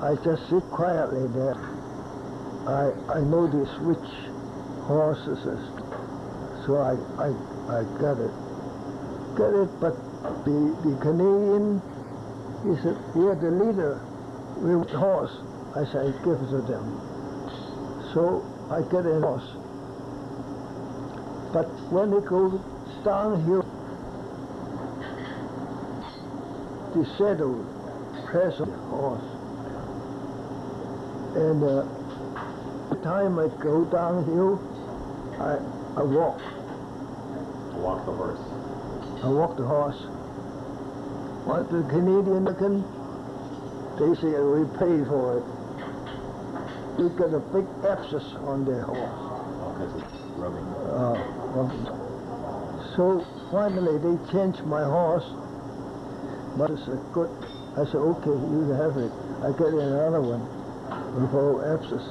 I just sit quietly there. I I notice which horses is, so I I I get it, get it. But the the Canadian, he said, "You're the leader. With horse." I said, "Give it to them." So I get a horse. But when they go downhill the shadow press on the horse. And uh, the time I go downhill, I, I walk. Walk the horse. I walk the horse. What the Canadian can, they say we pay for it. You get a big abscess on their horse. Oh, because it's rubbing. Uh, well, so finally they changed my horse. But it's a good. I said, okay, you have it. I get another one with all abscess.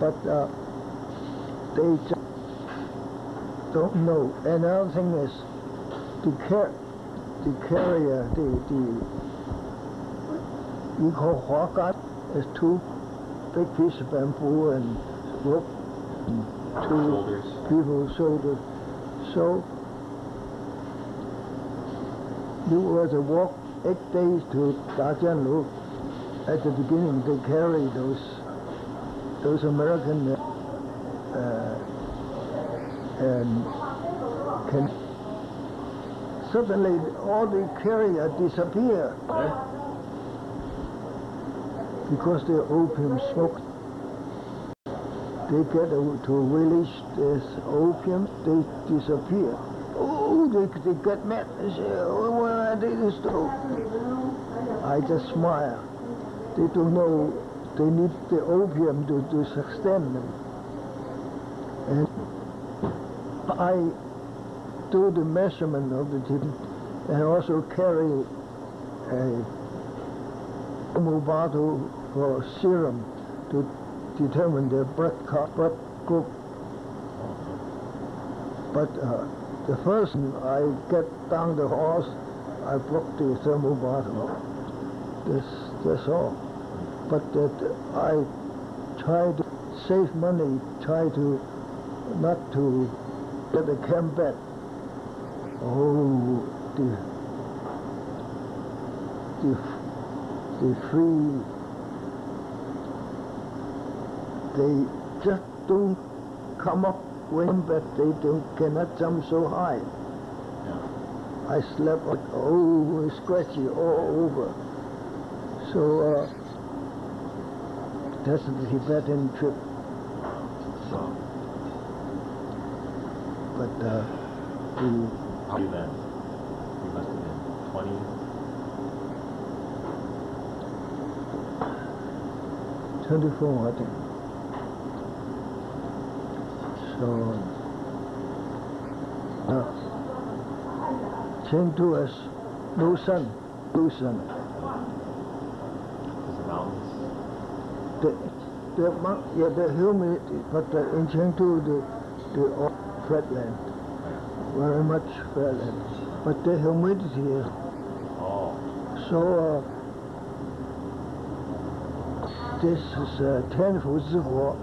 But uh, they just don't know. Another thing is to car the carrier, the the you call huagan is two big piece of bamboo and rope and two Shoulders. people's shoulders. So you were to walk eight days to Dajianlu. At the beginning, they carry those those American uh, and can suddenly all the carrier disappear because the opium smoke. They get to release this opium, they disappear. Oh, they, they get mad. They say, oh, why are they this? I just smile. They don't know they need the opium to, to sustain them. And I do the measurement of the tip and also carry a bottle for serum to determine the blood, blood group. But uh, the first I get down the horse, I broke the thermal bottle. That's, that's all. But that I try to save money, try to not to get a camp bed. Oh, the, the, the free, they just don't come up when, but they don't cannot jump so high. I slept like oh scratchy all over. So uh, that's the Tibetan trip. So, But uh, the how you then? You must have been 20. 24, I think. So, uh, Chengdu has no sun, no sun. The mountains? The, yeah, the humidity, but uh, in Chengdu, the, the all flat land, very much flat land. But the humidity is Oh, so, uh, this is uh, Tian Fu Zhiguo.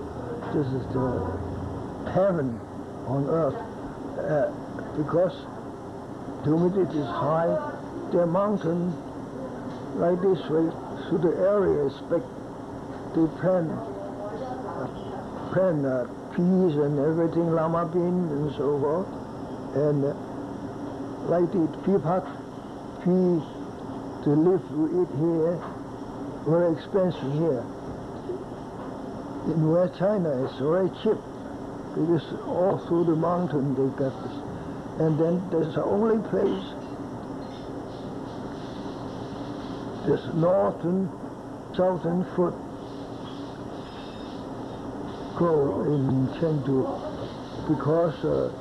This is the heaven on earth. Uh, because the humidity is high, the mountain like this way, so the area is big. Plant, uh, plant uh, peas and everything, lama bean and so forth. And uh, like the peapod, pea to live to eat here, very expensive here. In West China, it's very cheap because all through the mountain they got this. And then there's the only place, this northern, southern foot grow in Chengdu because uh,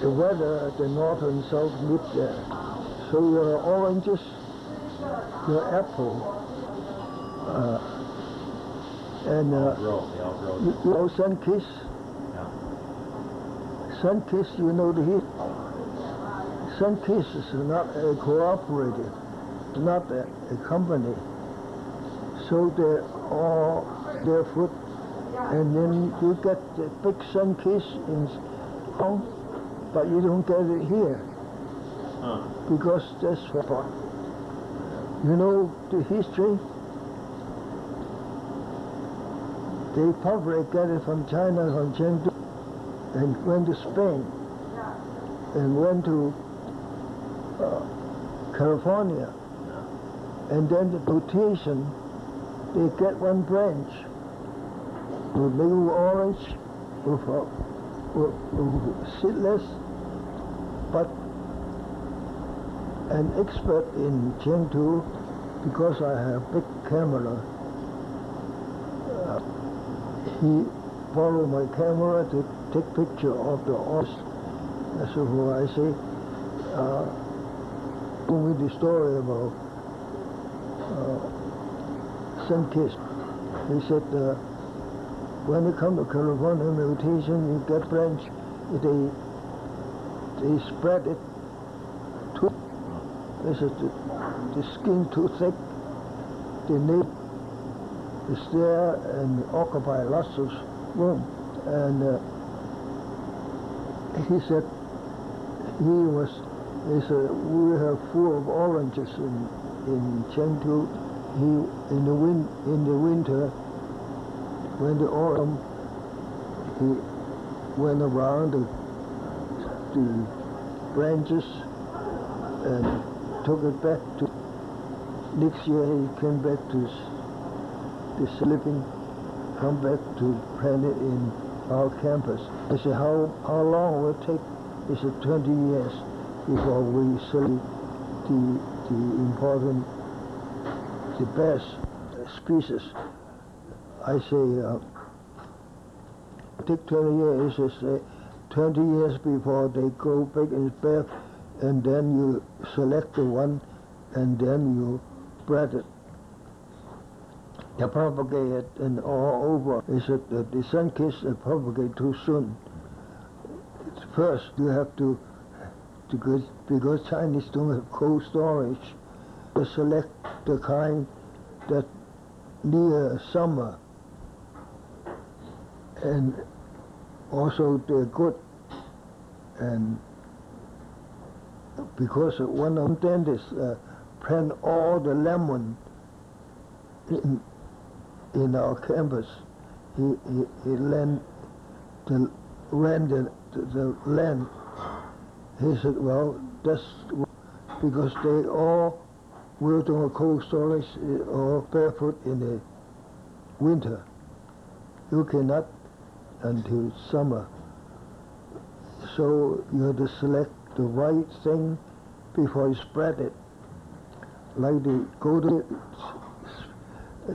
the weather at the north and south meet there. So your oranges, your apple, uh, and uh, Grow, they all grow. you you know Sunkist, Yeah. Sunkist, you know the heat. Sunkist is not a cooperative, not a, a company. So they're all barefoot, and then you get the big Sunkist in Hong, but you don't get it here. Huh. because that's what you know the history. They probably get it from China, from Chengdu, and went to Spain, and went to uh, California, and then the plantation, they get one branch. With little orange, with, uh, with, with seedless, but an expert in Chengdu because I have big camera. He borrowed my camera to take picture of the horse. That's who I say. Uh, told me the story about uh, Sunkist. He said uh, when you come to California mutation, you get French. They they spread it too this is the, the skin too thick. The nape is there and occupy lots of room. And uh, he said he was, he said, we have full of oranges in, in Chengdu. He, in the win, in the winter, when the autumn, he went around the, the branches and took it back to next year he came back to s- the sleeping come back to plant it in our campus. I said how how long will it take? He said twenty years before we select the the important the best species. I say uh, take twenty years he say twenty years before they go big and bear and then you select the one and then you spread it. You propagate it and all over. Is that the Sunkist uh, propagate too soon? First, you have to, because, because Chinese don't have cold storage, to select the kind that near summer and also they're good and because one of them dentists uh, plant all the lemon in, in our campus. He, he, he lent the rent the, land. He said, well, that's because they all worked on a cold storage uh, or barefoot in the winter. You cannot until summer. So you have to select the right thing before you spread it. Like the golden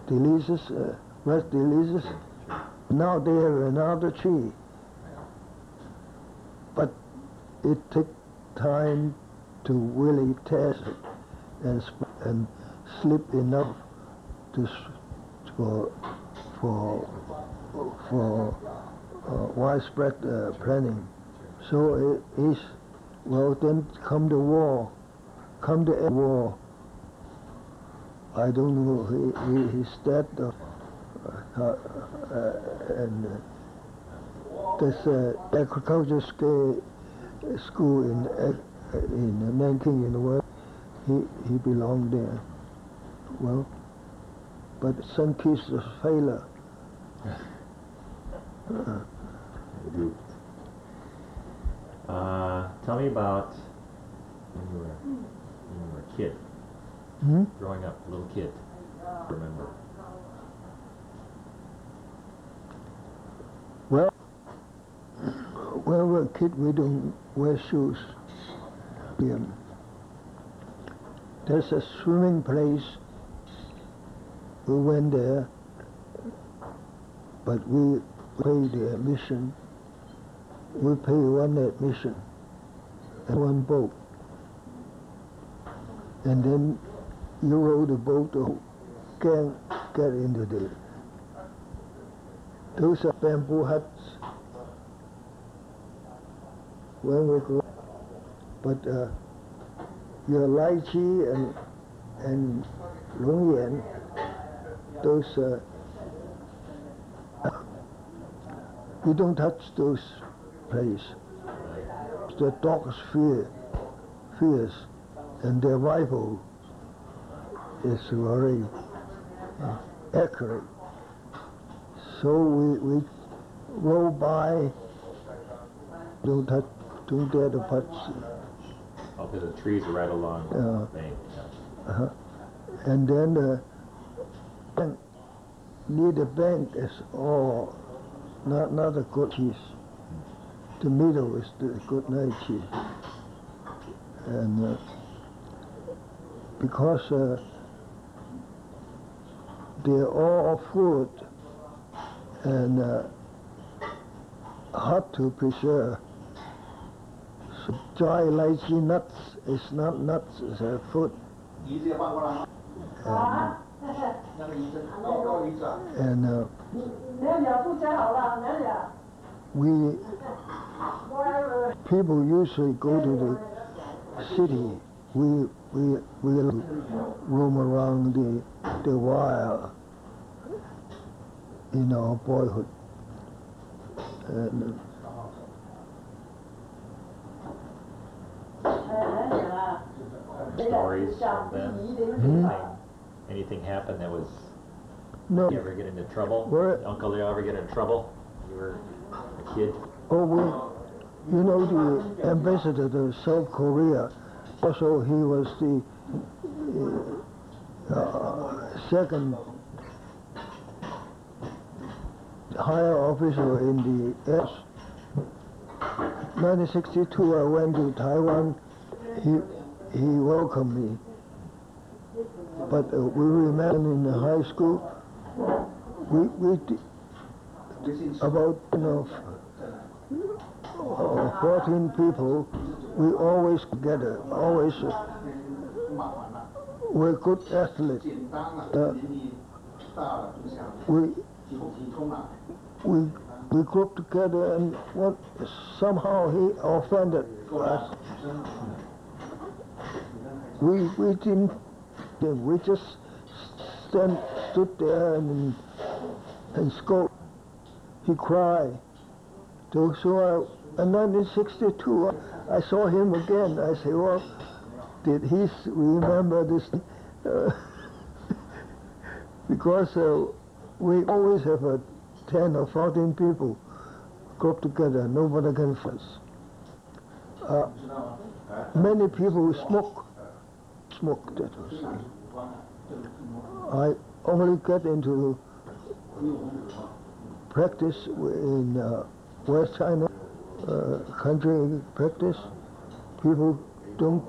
delicious, uh, delicious. Now they have another tree. But it took time to really test it and and slip enough to for for for uh, widespread uh, planting. So it is well then come the war, come the war. I don't know. He, he, dead. Uh, uh, uh, and uh, there's a agriculture school, school in uh, in Nanking world. He he belonged there. Well, but St. Kitts was failure. Uh, Uh, tell me about when you were when you were a kid, hmm? growing up, little kid. Remember? Well, when we were a kid, we don't wear shoes. Yeah. There's a swimming place. We went there, but we paid the admission. We pay one admission and one boat. And then you row the boat to can get into the those are bamboo huts when we go. But uh, your lychee and and long yan, those uh, you don't touch those places. The dogs fear, fears, and their rifle is very uh, accurate. So we, we roll by, don't touch, don't dare to touch. Oh, because the trees are right along Yeah. the bank. Yeah. Uh-huh. And then uh, bank, near the bank is all not not a good cheese. The middle is the good night cheese. And uh, because the all food and uh, hard to preserve. So dry lychee nuts is not nuts, it's a food. And, and uh, we people usually go to the city. We we, we roam around the, the wild in our boyhood. And, uh, stories from them? Hmm? Anything, happened that was... No. You ever get into trouble? What? Uncle Liao ever get in trouble? You were a kid? Oh, we, you know, the ambassador to South Korea, also, he was the uh, second higher officer in the S. 1962, I went to Taiwan. He he welcomed me. But uh, we remained in the high school. We we about you know uh, 14 people we always get it, always uh, we're good athletes. Uh, we, we, we group together and what, somehow he offended us. We, we didn't, we just stand, stood there and, and scolded. He cried. So, so I, and then in 62, I saw him again. I say, well, did he remember this? Because uh, we always have a 10 or 14 people group together. Nobody can fuss. Uh, many people smoke. Smoke that was. I only get into practice in uh, West China uh, country practice. People don't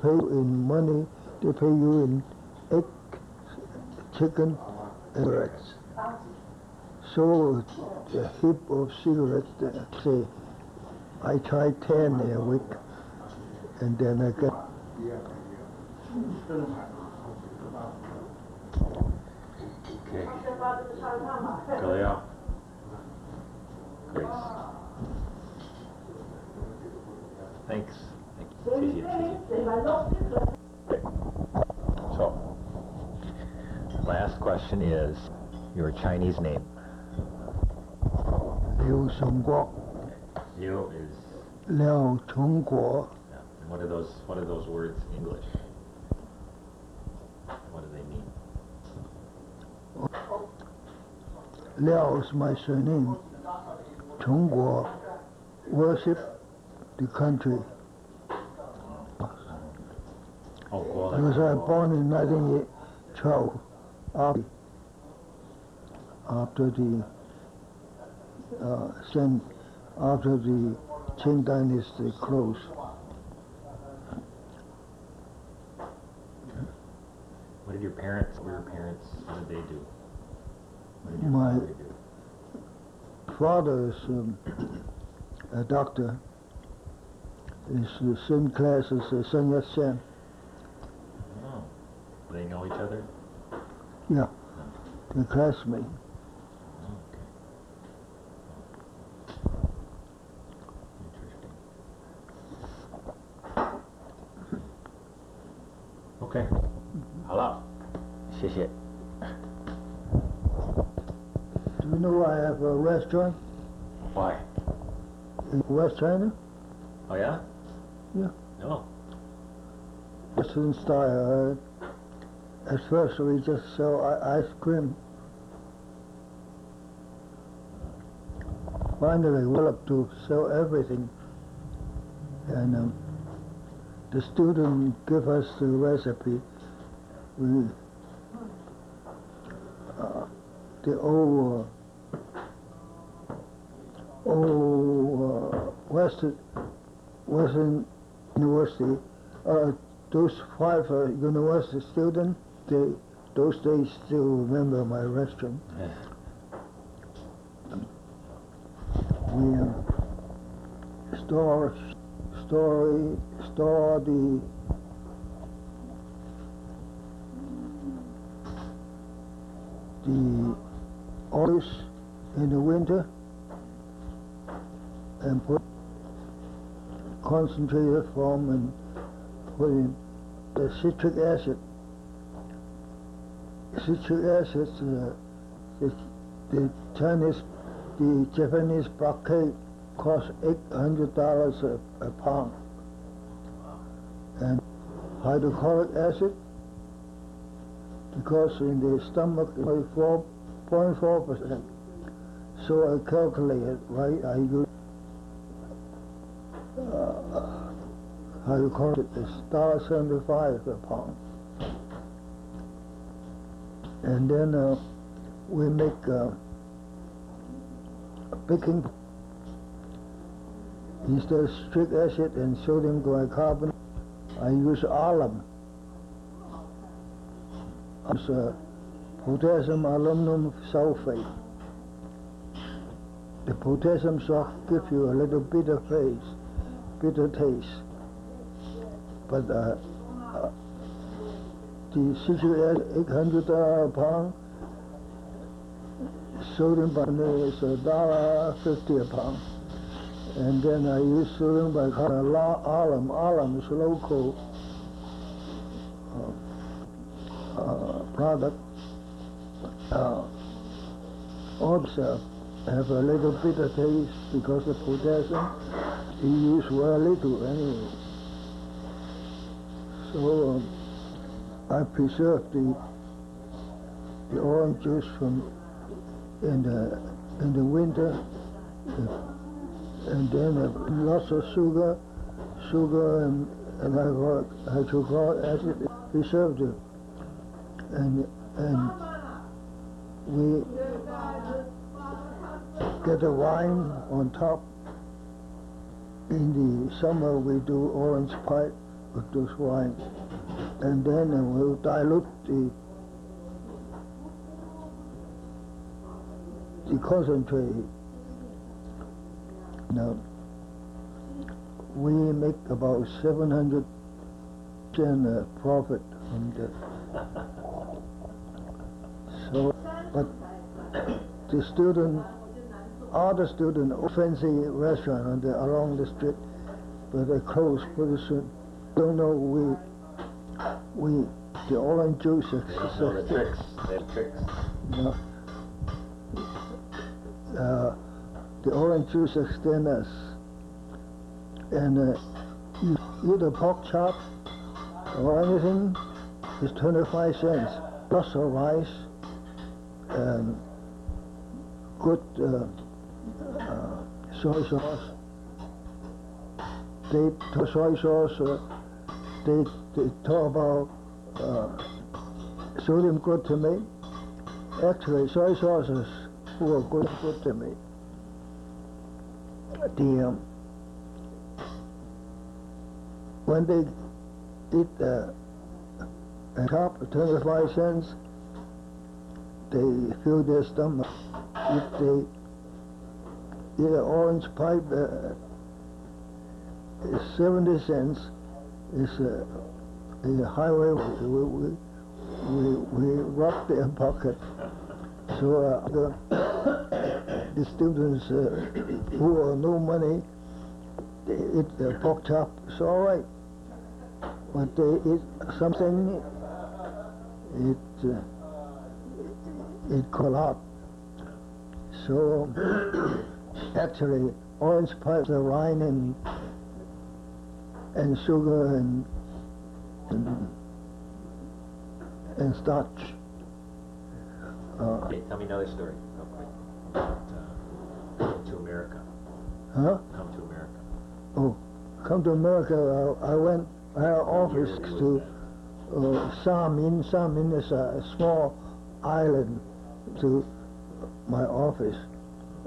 pay in money; they pay you in egg, chicken, and cigarettes. So a heap of cigarettes. uh, Say, I try ten a week, and then I get Okay. Grace. Thanks. Thank you. So, last question is your Chinese name. Liao Chongguo. Liu is. Liao Chongguo. What are those? What are those words in English? What do they mean? Liao is my surname. Chongguo, worship the country. Oh, Guo Because I was born in 1912, after, after the uh, Shen, after the Qing dynasty closed. What did your parents what were your parents what did they do? What did My- do? Father is um, a doctor. Is the same class as uh, Sun Yat-sen. Oh. Do they know each other? Yeah, the classmate. Oh, okay. Interesting. Okay. 好了，谢谢。 Do you know I have a restaurant Why? in West China? Oh yeah? Yeah. No. Western style. Uh, at first we just sell ice cream. Finally we developed to sell everything. And um, the student give us the recipe. We uh, the old uh, old uh, Western Western University uh, those five uh, university students, they, those days still remember my restaurant. We uh, store, story, store the the oils in the winter and put concentrated form and put in the citric acid. Citric acid, uh, the, the Chinese, the Japanese blockade cost eight hundred dollars a, a pound. And hydrochloric acid, because in the stomach only four point four percent. So I calculated, right, I use it, it's dollar seventy-five a pound. And then uh, we make uh, baking instead of citric acid and sodium bicarbonate. I use alum. It's uh, potassium aluminum sulfate. The potassium salt gives you a little bitter taste, bitter taste. But uh, uh, the citric acid, 800 dollar a pound. Sodium bicarbonate is a dollar fifty a pound. And then I use sodium bicarbonate, la- alum. Alum is local uh, uh, product. Uh, also have a little bitter taste because of potassium. You use very little anyway. So um, I preserve the the orange juice from in the in the winter, uh, and then uh, lots of sugar, sugar and and hydro- hydrochloric acid preserved it, and and we get the wine on top. In the summer we do orange pie with those wines, and then uh, we'll dilute the the concentrate. Now, we make about 700 percent uh, profit from that. So, but the student, the student, fancy restaurant on the, along the street, but they close pretty soon. Don't know we, we the orange juice is, don't the tricks, tricks. No. Uh, the orange juice is thin as, and uh, you eat a pork chop or anything, it's 25 cents, plus a rice, and good uh, uh, soy sauce. They, the soy sauce, uh, they, talk about uh, sodium glutamate. Actually, soy sauces were good, me. The, um, when they eat uh, a of 25 cents, they fill their stomach. If they eat an orange pipe, uh, it's 70 cents. It's a, a highway. We, we, we, we rob their pocket. So uh, the, the students uh, who have no money, they eat the pork chop. It's all right, but they something. It uh, it out. So actually, orange pipes are wine and and sugar and and, and starch. Uh, Okay, tell me another story, real quick. About, uh, Come to America, huh? come to America. Oh, come to America. I, I went. I had an office was to uh, Xiamen. Xiamen is a, small island to my office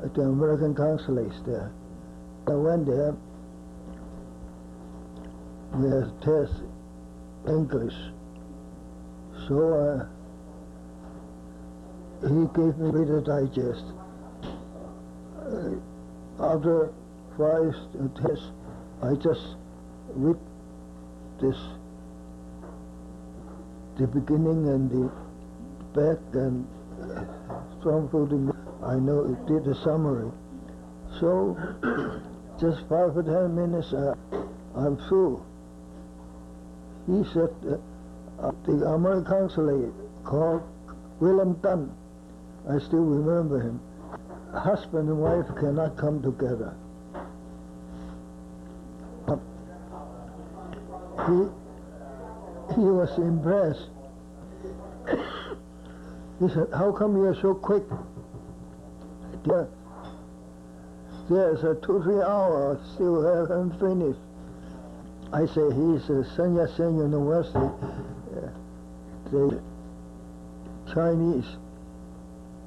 at the American consulate there. I went there. Had test English. So uh, he gave me the Digest. Uh, after five tests, I just read this, the beginning and the back and uh, from the I know it did a summary. So just five or ten minutes, uh, I'm through. He said, uh, uh, the American consulate called William Dunn. I still remember him. Husband and wife cannot come together. Uh, he he was impressed. he said, "How come you're so quick?" There, there's a two three hours still haven't finished. I say he's a Sun Yat-sen University. Uh, the Chinese.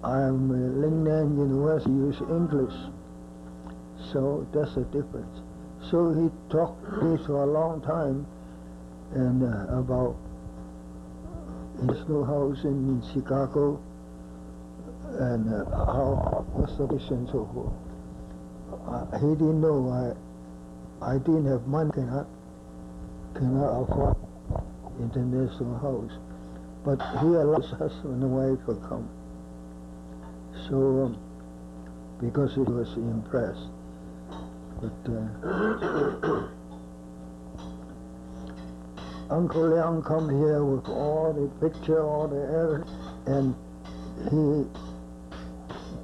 I'm Lingnan University use English. So that's the difference. So he talked me for a long time and uh, about his new house in Chicago and uh, how what's the and so forth. Uh, he didn't know I I didn't have money cannot cannot afford international house. But he allows and the wife to come. So um, because he was impressed. But uh, Uncle Liang come here with all the picture, all the evidence, and he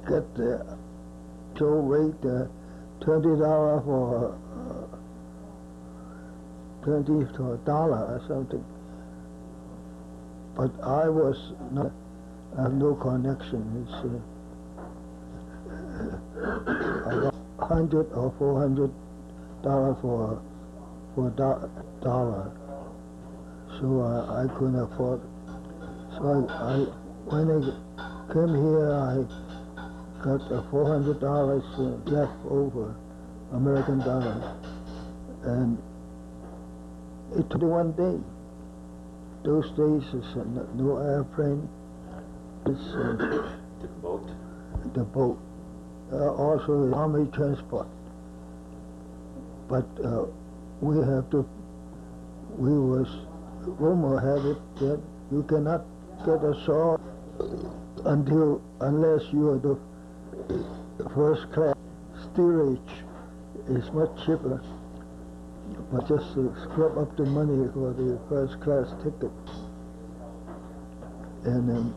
get the show rate uh, twenty dollar for twenty to a dollar or something. But I was not. I have no connection. It's uh, about hundred or four hundred dollar for for a do- dollar. So I, I couldn't afford. So I, I when I came here, I got uh, four hundred dollars left over, American dollars, and it took one day. Those days is uh, no- airplane. It's uh, a boat. the boat, uh, also the army transport. But uh, we have to. We was rumor had it that you cannot get a saw until unless you are the first class. Steerage is much cheaper, but just to scrub up the money for the first class ticket. And um,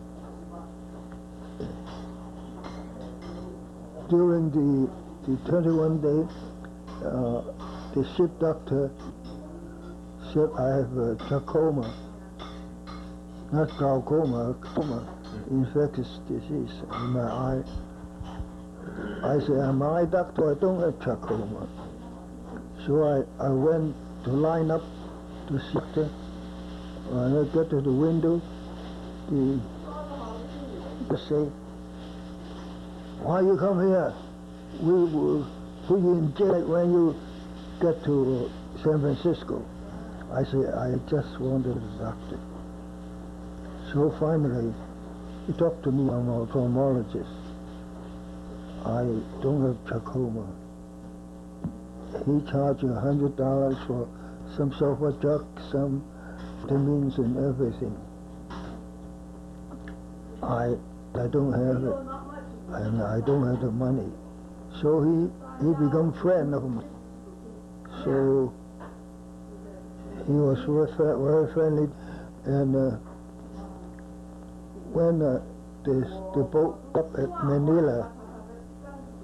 during the, the 21 day, uh, the ship doctor said I have uh, trachoma, not glaucoma, glaucoma, infectious disease in my eye. I said, am I doctor? I don't have trachoma. So I, I went to line up to see the When I got to the window, the, the say, why you come here? We will put you in jail when you get to San Francisco. I say, I just wanted a doctor. So finally, he talked to me, I'm a ophthalmologist. I don't have trachoma. He charged a hundred dollars for some of drug, some vitamins and everything. I I don't have it, and I don't have the money. So he he become friend of mine. So he was very, very friendly, and uh, when uh, this, the boat up at Manila,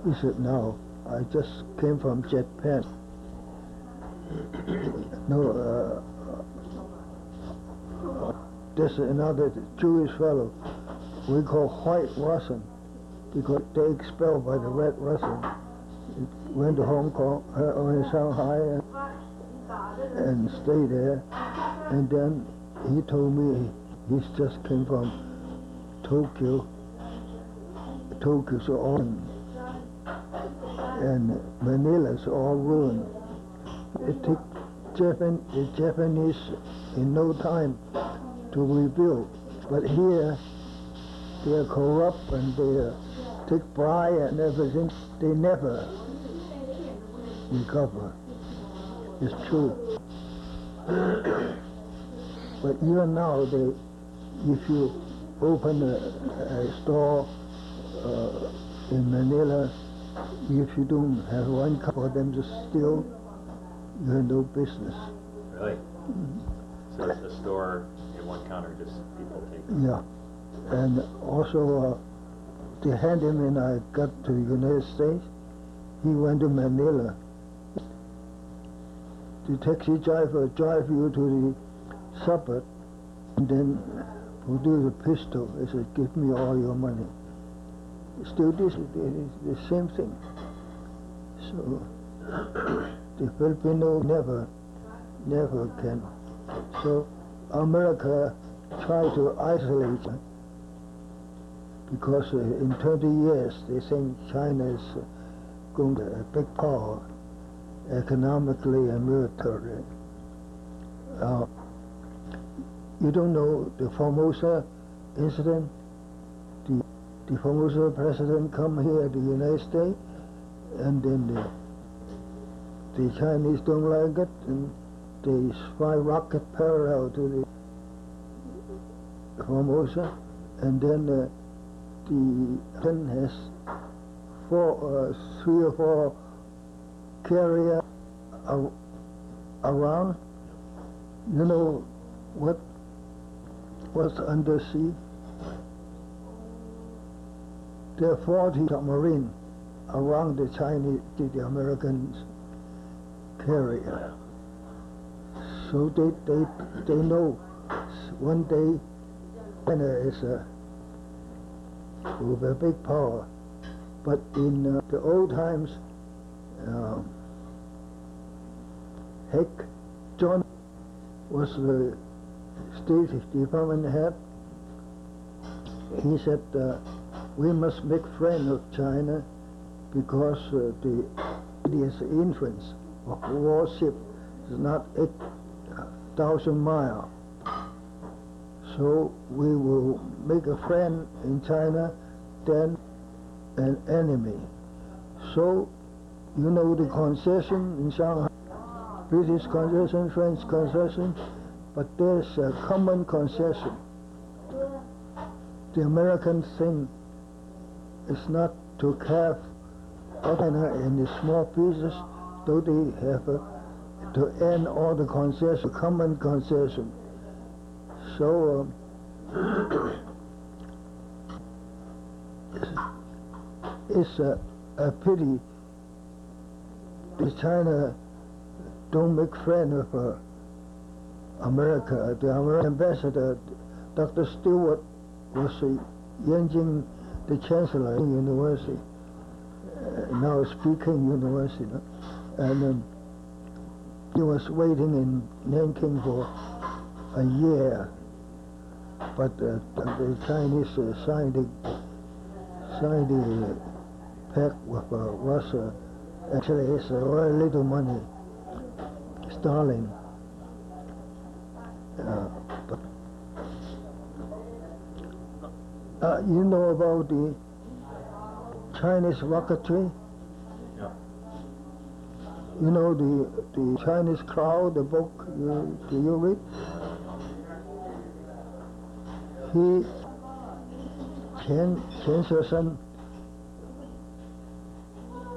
he said, "No, I just came from Japan." no, uh, there's another Jewish fellow we call White Russian because they expelled by the Red Russian. He went to Hong Kong uh, or in Shanghai and, and stayed there. And then he told me he just came from Tokyo. Tokyo's all and Manila's all ruined. It took Japan, the Japanese in no time to rebuild. But here, they are corrupt and they take bribe and everything. They never recover. It's true. but even now, they, if you open a, a store uh, in Manila, if you don't have one cup for them to steal, you have no business. Really? So it's a store in one counter, just people take it? Yeah, and also uh, to hand him when I got to the United States, he went to Manila. The taxi driver drive you to the suburb, and then produce a pistol. He said, "Give me all your money." Still, this is the, same thing. So the Filipino never, never can. So America try to isolate because uh, in 20 years they think China is uh, going to a big power economically and militarily. Uh, you don't know the Formosa incident? The, Formosa president come here to the United States and then the, the Chinese don't like it and they fly rocket parallel to the Formosa, and then uh, the then has four, uh, three or four carrier ar- around. You know what was undersea? There are 40 submarine around the Chinese, the, Americans carrier. So they, they, they know one day China is a, will a big power. But in uh, the old times, um, Heck, John was the State Department head. He said, uh, we must make friend of China because uh, the its influence of warship is not eight thousand mile. So we will make a friend in China, then an enemy. So you know the concession in Shanghai, British concession, French concession, but there's a common concession. The American thing is not to carve China in the small pieces, though they have a, to end all the concession, common concession. So um, it's a, a pity that China don't make friend with uh, America. The American ambassador, Dr. Stuart, was uh, Yanjing, the chancellor in university, uh, now speaking university, and um, he was waiting in Nanking for a year, but uh, the, Chinese uh, signed the signed the pact with uh, Russia. Actually, it's uh, very little money. Stalin. Uh, uh, you know about the Chinese rocketry? Yeah. You know the the Chinese crowd, the book. You, do you read? He Chen Chen Sheshan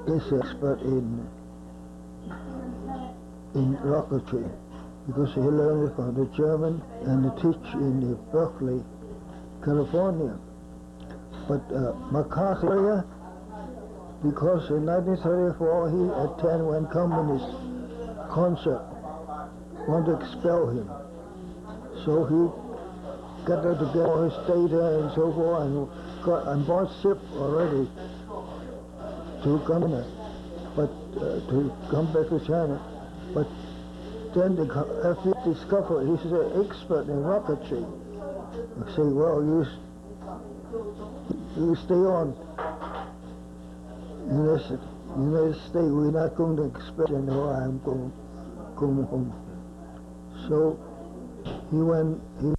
is expert in in rocketry because he learned from the German and he teach in Berkeley, California. But uh, because in 1934 he attended one communist concert, want to expel him. So he got gathered together his data and so forth and got and bought ship already to come in, but uh, to come back to China. But then the, he discovered he's an expert in rocketry. I say, well, you you stay on. you United stay. we're not going to expect you know I'm going, going home. So he went, he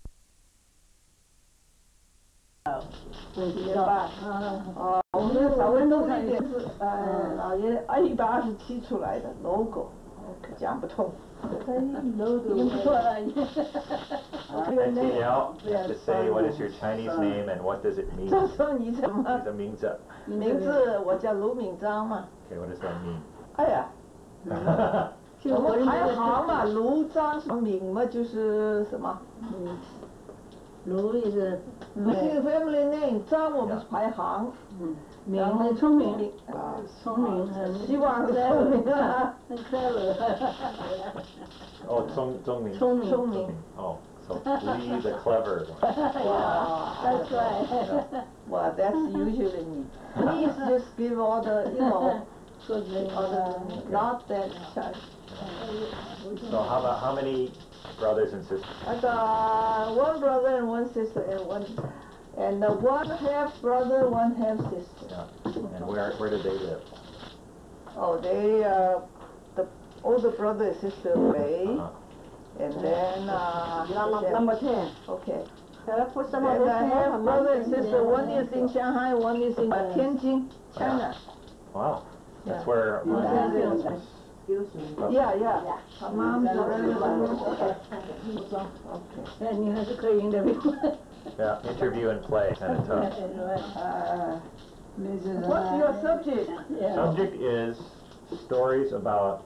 讲不通。已经不错了，已经。And Danielle, you have to say what is your Chinese name and what does it mean? 这时候你怎么你的名字。名字？我叫卢敏章嘛。Okay, what does that mean? 哎呀，我们排行嘛，卢章敏嘛就是什么？卢也是 family name，章我们是排行。敏 然后很聪明，啊，聪明很希望是聪明啊。很 clever， oh, Zhong, Zhongming. 聪明聪明。 Oh, so Lee the clever one. That's right. Well, that's usually me. Please just give all the, you know, 说的 all the, not that shy. So how about, how many brothers and sisters? I got one brother and one sister and one, And uh, one half brother, one half sister. Yeah. And where where did they live? Oh, they uh, the older brother and sister away, uh -huh. and then uh, number, number ten. Okay. Then I have brother and sister. One is in Shanghai, one is in uh, Tianjin, China. Wow, that's yeah. where. Yeah. Yeah, yeah. Her mom's already. Okay. And you have to clean everyone. Yeah, interview and play, kind of tough. Uh, What's your subject? Subject is stories about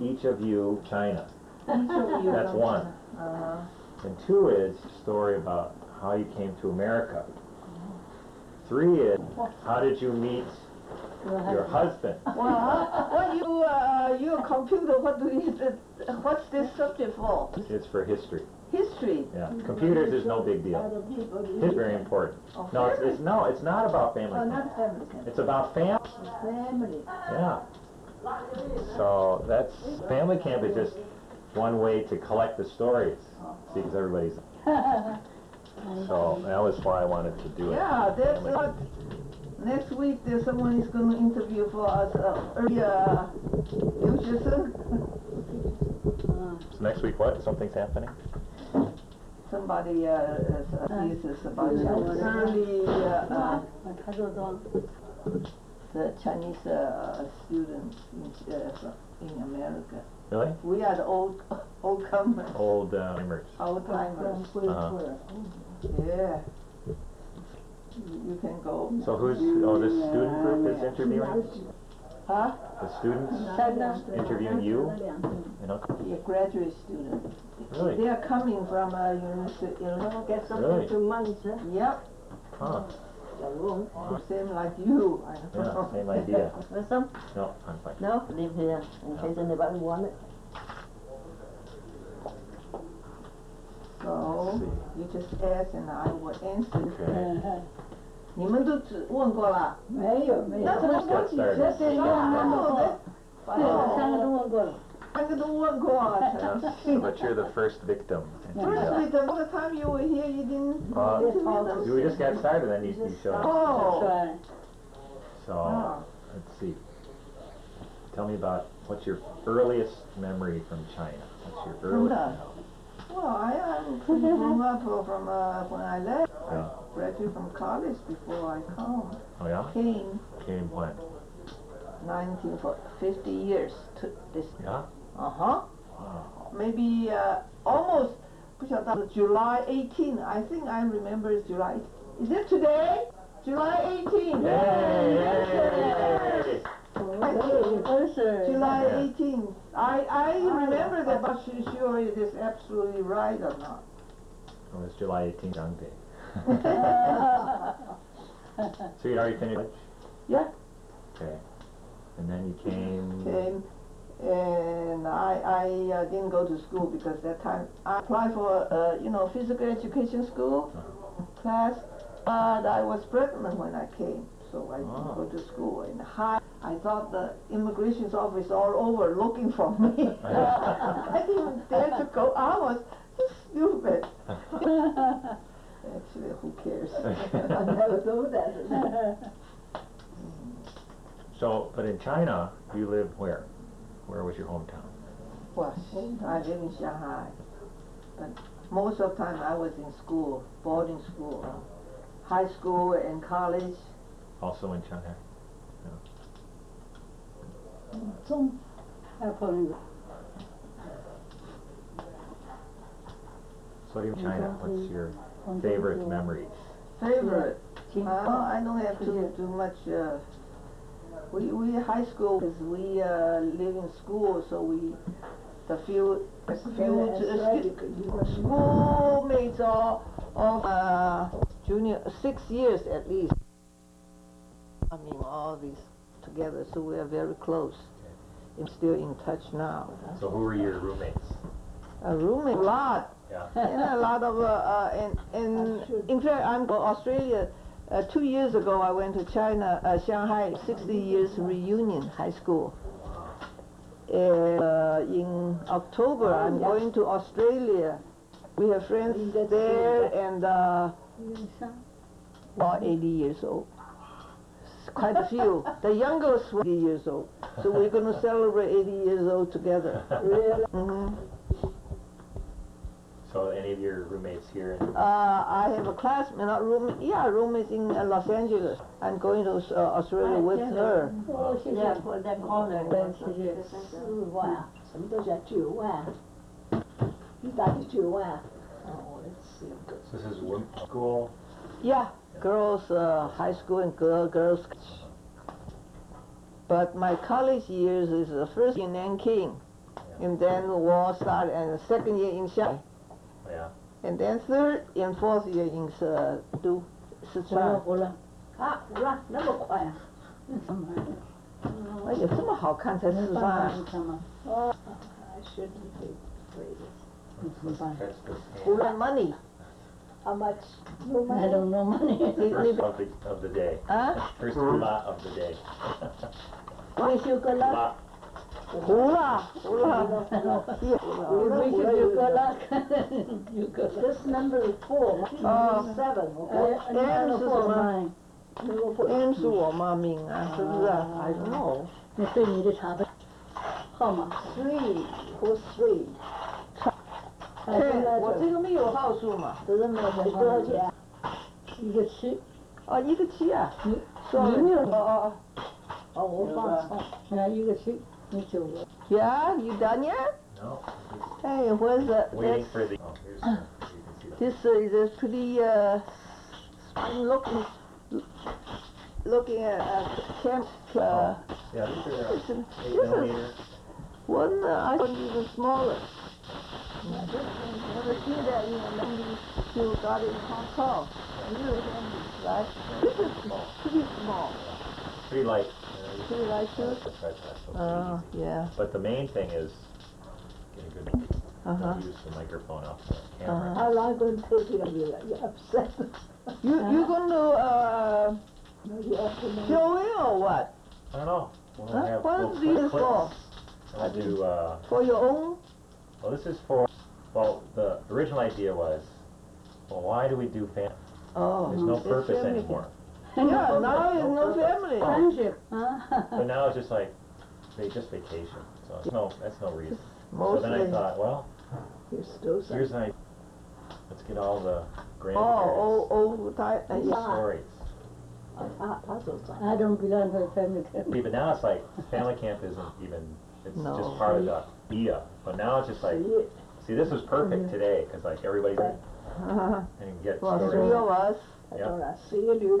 each of you, China. That's one. Uh, And two is story about how you came to America. Three is how did you meet your husband? well, what you, uh, your computer, what do you, what's this subject for? It's for history history. Yeah, computers is no big deal. It's very important. Oh, no, it's, it's no, it's not about family. Oh, not family. It's about fam. Family. Yeah. So that's family camp is just one way to collect the stories. See, because everybody's. so that was why I wanted to do it. Yeah, that's what. Next week, there's someone is going to interview for us. Uh, yeah, so next week, what? Something's happening somebody uh, uh uses about Chinese. Uh, uh the Chinese uh, students in, uh, in America. Really? We are the old old comers. Old uh, timers. Old timers. -huh. Yeah. You, you can go. So who's? Oh, this student group is interviewing. Huh? The students interviewing you? You know? Yeah, graduate student. Really? They are coming from, uh, university, Illinois. get Really? something to months. Yep, Huh. Same like you, I Yeah, same idea. Want some? No, I'm fine. No? Leave here, in case anybody want it. So, you just ask and I will answer. Okay. 你们都只问过了？没有没有，那怎么 Let's get started. 这是用那么多，对对，三个都问过了。三个都问过了才能信。 But you're the first victim. First with the all the time you were here, you didn't Uh, listen to them. We just got started, then you, you showed up. Oh. 对， So, Ah. let's see. Tell me about what's your earliest memory from China? What's your earliest? China. Well, I am grown up from uh, when I left. Yeah. I graduated from college before I come. Oh yeah? Came Came when? 19 for 50 years to this. Yeah? Uh huh. Wow. Maybe uh, almost 不晓得 July 18. I think I remember it's July. Is it today? July 18. Yay! I think真是 July Yeah. 18. I I remember that, but she sure it is absolutely right or not. Oh, it's July 18th, Young Day. So you'd already finished? college? Yeah. Okay. And then you came. came and I, I uh, didn't go to school because that time I applied for uh, you know physical education school class but I was pregnant when I came so I Oh. didn't go to school and high I thought the immigration office all over looking for me I didn't dare to go I was stupid Actually, who cares? I never do that. so, but in China, you lived where? Where was your hometown? Well, I live in Shanghai. But most of the time I was in school, boarding school, uh, high school and college. Also in Shanghai? Yeah. So in China, what's mm-hmm. your favorite memories? Favorite? King Uh, I don't have to do much. Uh, we we high school because we uh, live in school, so we the few few uh, schoolmates are of uh, junior six years at least. I mean all these together, so we are very close. and still in touch now. So who were your roommates? A roommate, a lot. Yeah. and a lot of, uh, uh, and, and in fact, I'm going Australia. Uh, two years ago, I went to China, uh, Shanghai, 60 years reunion high school. And uh, in October, I'm going to Australia. We have friends there, and uh, about 80 years old. Quite a few. The youngest was 80 years old. So we're going to celebrate 80 years old together. Really? hmm So any of your roommates here in Uh, I have a classmate, not room, yeah, roommates in uh, Los Angeles. I'm going to uh, Australia with her. 哦，谢谢。 Yeah, for that corner. 对，谢谢。四万，什么都讲九万，一打就九万。哦，我的四个。 So this is room school. Yeah, girls, uh, high school and girl, girls. But my college years is the first in Nanking, and then the war started, and the second year in Shanghai, Yeah. and then third and fourth year in uh, Du, 活了 Sichuan. 活了，啊，活了，那么快啊！什么？哎呦，这么好看才没办法，四川。你看吗？哦，I should be great. 怎么办 That's the Who like money? How much? I don't know money. 你 first 你 of the of the day. 啊？ First lot of the day. Wish you good luck. 胡了，胡了，胡了，胡了，胡了，胡了。This number is four, seven. Okay, N 是什么？N 是我吗？敏啊，是不是？I don't know. 那对你的查的号码？Three, four, three. 哎，我这个没有号数嘛。这是没有多少钱？一个七。哦，一个七啊。你你没有？哦哦哦。哦，我放错。哎，一个七。It's over. Yeah? You done yet? No. Hey, where's that? Waiting for the... Oh, here's, uh, this is a pretty, uh, looking, looking at a camp, uh, oh. yeah, these are, uh, an, this is one, uh, I think even smaller. Yeah, this one, never see that in a movie, you got it in Hong Kong. Really handy, right? This is small, pretty small. Pretty light you know, you Pretty light too? That's right, that's so Uh, easy. yeah, But the main thing is get a good, uh-huh. use the microphone off the camera. How long gonna take you, you, you upset? You, you gonna, uh, No, you have to know. show it or what? I don't know. We'll Huh? have What little is this for? clips. I'll do, uh, For your own? well, this is for, well, the original idea was, well, why do we do fam, Oh. there's no purpose family. anymore. Yeah, now it's no family. Friendship. But now it's just like, they just vacation, so it's no, that's no reason. So then I thought, well, You're still here's an idea. Let's get all the Oh, grandparents, old, old type, uh, Yeah. stories. Ah, puzzles. I don't belong to the family camp. See, but now it's like, family camp isn't even, it's No. just part of the idea. But now it's just like, See, see, this was perfect today, cause like everybody's, and uh, you can get well, three of us. I Yeah. don't know, see you do,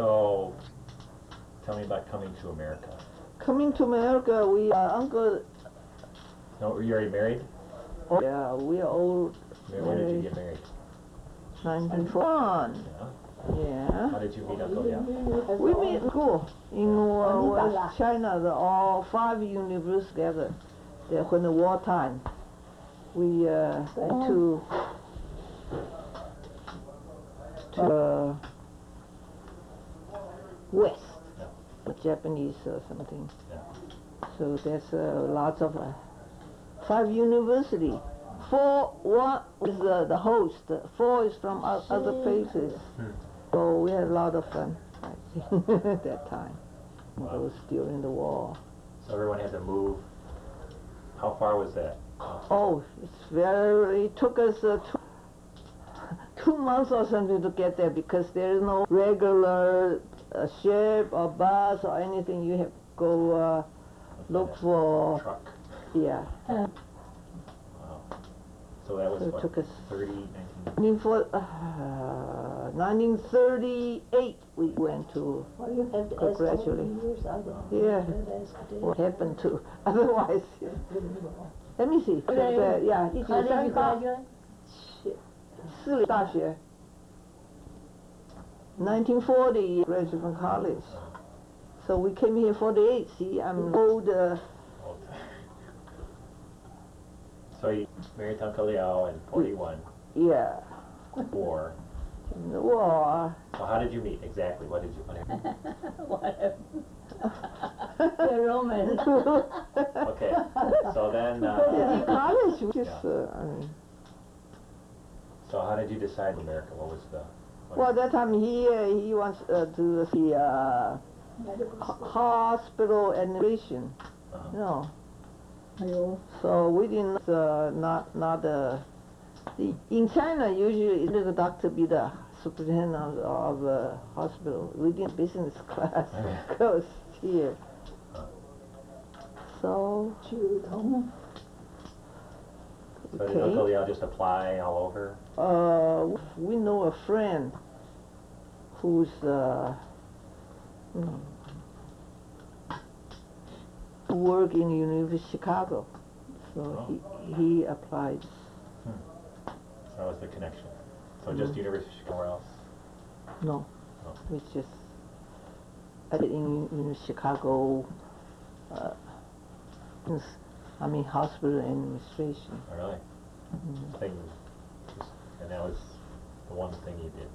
So, tell me about coming to America. Coming to America, we are uncle, No, you already married? oh, yeah, we are old, When when did you get married? ninety-one, Yeah. yeah. How did you meet Uncle? We meet in school in uh, West China, the all five universities together. Yeah, when the war time, we uh, went to to uh, West, the Japanese or something. So there's uh, lots of uh, five university. Four one is uh, the host. Four is from o- other places. So we had a lot of fun at that time. It Wow. was during the war. So everyone had to move. How far was that? Oh, it's very. It took us uh, two, two months or something to get there because there is no regular a ship or bus or anything, you have go uh, look for truck. Yeah. So that was so what, took us 30, 19... 1938 uh, we went to well, you have to congratulate. Years, yeah. What happened to otherwise? Yeah. Let me see. Yeah, 1940 graduated from college. So we came here 48. See, I'm old. Uh, So you married to Uncle Liao in 41, yeah. war. In the war. So how did you meet exactly? What did you, what happened? Whatever. The romance. Okay, so then, in uh, college, we just. Uh, I mean, so how did you decide America? What was the? Well, that time he uh, he wants uh, to see uh, hospital administration. Uh-huh. No. So we didn't uh, not not uh, in China usually the doctor be the superintendent of, of uh, hospital. We did business class uh-huh. because here. Uh-huh. So. So okay, Liao just apply all over? uh, we know a friend who's, uh, hmm, work in University of Chicago. So he, he applied So that was the connection. So just University of Chicago, where else? No, Oh. we just I did in, in Chicago. Uh, I mean hospital administration. Oh, really? Mm-hmm. Thing, and that was the one thing he did.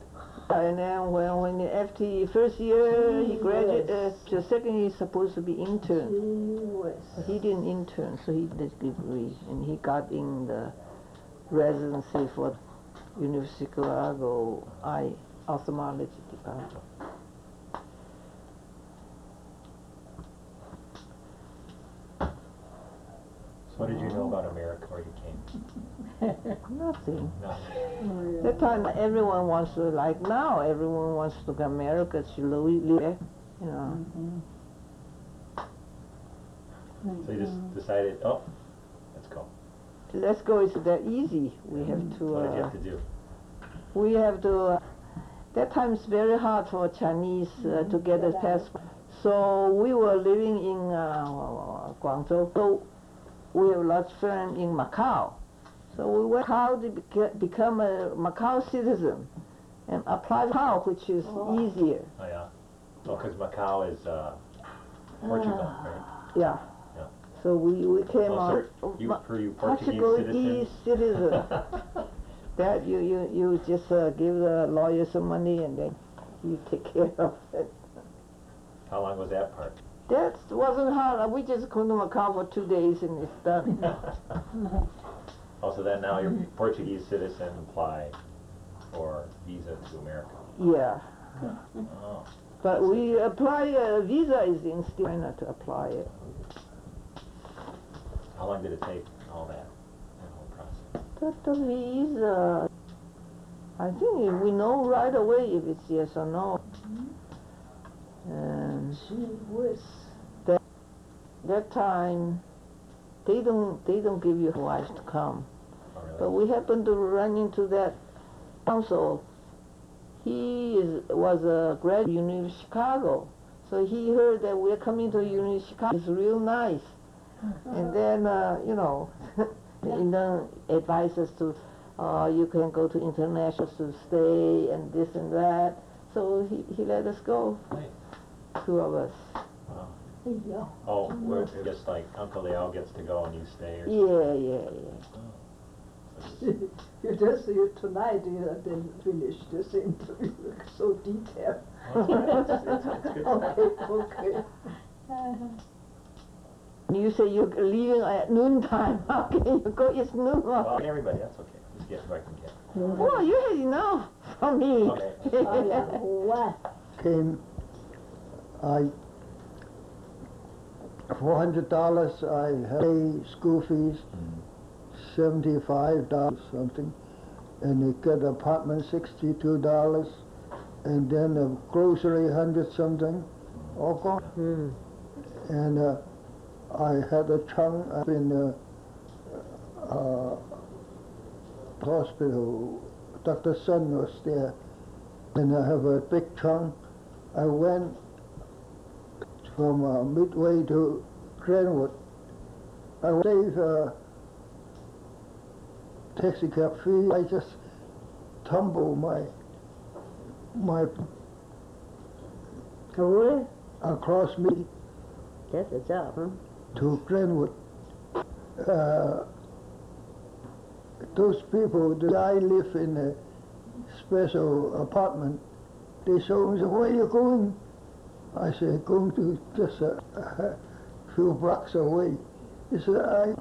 And then when when the FT first year he graduated, uh, the second year he's supposed to be intern. 因为 he didn't intern, so he did degree, and he got in the residency for University of Chicago eye ophthalmology department. What did you know about America before you came? Nothing. Nothing. That time everyone wants to, like now, everyone wants to go America to live, live there, you know. So you just decided, oh, let's go. Let's go is that easy. We have to, What did you uh, have to do? we have to, uh, that time it's very hard for Chinese uh, to get a passport. So we were living in uh, Guangzhou. So we have lots of friends in Macau. So we went how to beca- become a Macau citizen and apply Macau, which is easier. Oh, yeah. Oh, because Macau is, uh, Portugal, right? Yeah. Yeah. So we, we came Oh, on. so you, for you Portuguese Portuguese citizens? citizen. that you, you, you just uh, give the lawyer some money and then you take care of it. How long was that part? That wasn't hard. We just come to Macau for two days and it's done. Oh, so then now you're Portuguese citizen, apply for visa to America. yeah. Oh, But we apply a visa is in still China to apply it. how long did it take, all that, that whole process? But the visa, I think we know right away if it's yes or no. Mm-hmm. And Gee whiz. that time, they don't they don't give you rights to come. Oh, really? But we happened to run into that council. He is, was a graduate University of Chicago. So he heard that we're coming to University of Chicago. It's real nice. And then, uh, you know, you know, advise us to, uh, you can go to international to stay and this and that. So he, he let us go. Two of us. Wow. Yeah. Oh, we're just like Uncle Liao gets to go and you stay or Yeah, yeah, yeah. something? You just, you, tonight you have been finished this interview, so detailed. Oh, it's- it's- it's. Okay, okay. You say you're leaving at noontime. How can you go? It's noon. Well, everybody, that's okay. Just get what I can get. Well, you had enough from me. Okay. Oh, yeah, what? came, I, four hundred dollars, I had pay school fees, seventy-five dollars something, and they get apartment sixty-two dollars, and then a grocery hundred something, all gone. Hmm. And uh, I had a chunk up in the uh, hospital. Dr. Sun was there, and I have a big chunk. I went from uh, Midway to Glenwood. I saved uh, taxi cab fee. I just tumble my my Oh, really? across me That's a job, huh? to Glenwood. Uh, those people, the guy live in a special apartment. They saw me, say, where are you going? I said, going to just a, a few blocks away. He said, I,